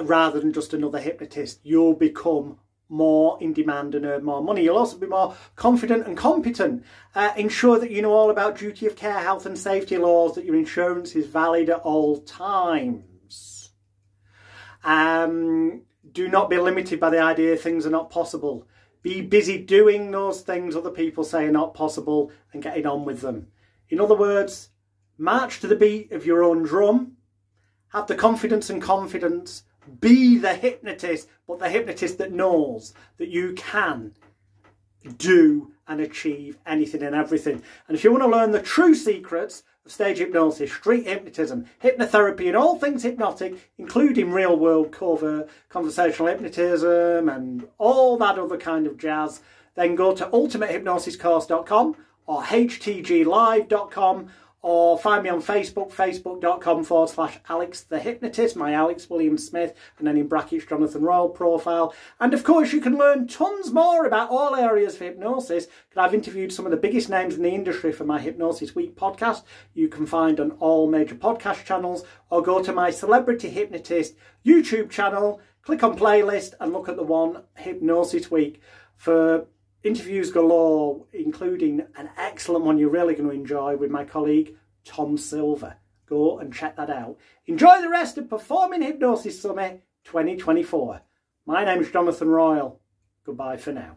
rather than just another hypnotist. You'll become more in demand and earn more money. You'll also be more confident and competent. Uh, ensure that you know all about duty of care, health and safety laws, that your insurance is valid at all times. Um, do not be limited by the idea things are not possible. Be busy doing those things other people say are not possible and getting on with them. In other words, march to the beat of your own drum, have the confidence and confidence be the hypnotist, but the hypnotist that knows that you can do and achieve anything and everything. And if you want to learn the true secrets stage hypnosis, street hypnotism, hypnotherapy, and all things hypnotic, including real world covert conversational hypnotism and all that other kind of jazz, then go to ultimatehypnosiscourse.com or htglive.com or find me on Facebook, facebook.com forward slash Alex the Hypnotist, my Alex William Smith, and then in brackets Jonathan Royle profile. And of course, you can learn tons more about all areas of hypnosis. because I've interviewed some of the biggest names in the industry for my Hypnosis Week podcast. You can find on all major podcast channels, or go to my Celebrity Hypnotist YouTube channel, click on playlist, and look at the one Hypnosis Week for interviews galore, including an excellent one you're really going to enjoy with my colleague Tom Silver. Go and check that out. Enjoy the rest of Performing Hypnosis Summit 2024. My name is Jonathan Royle. Goodbye for now.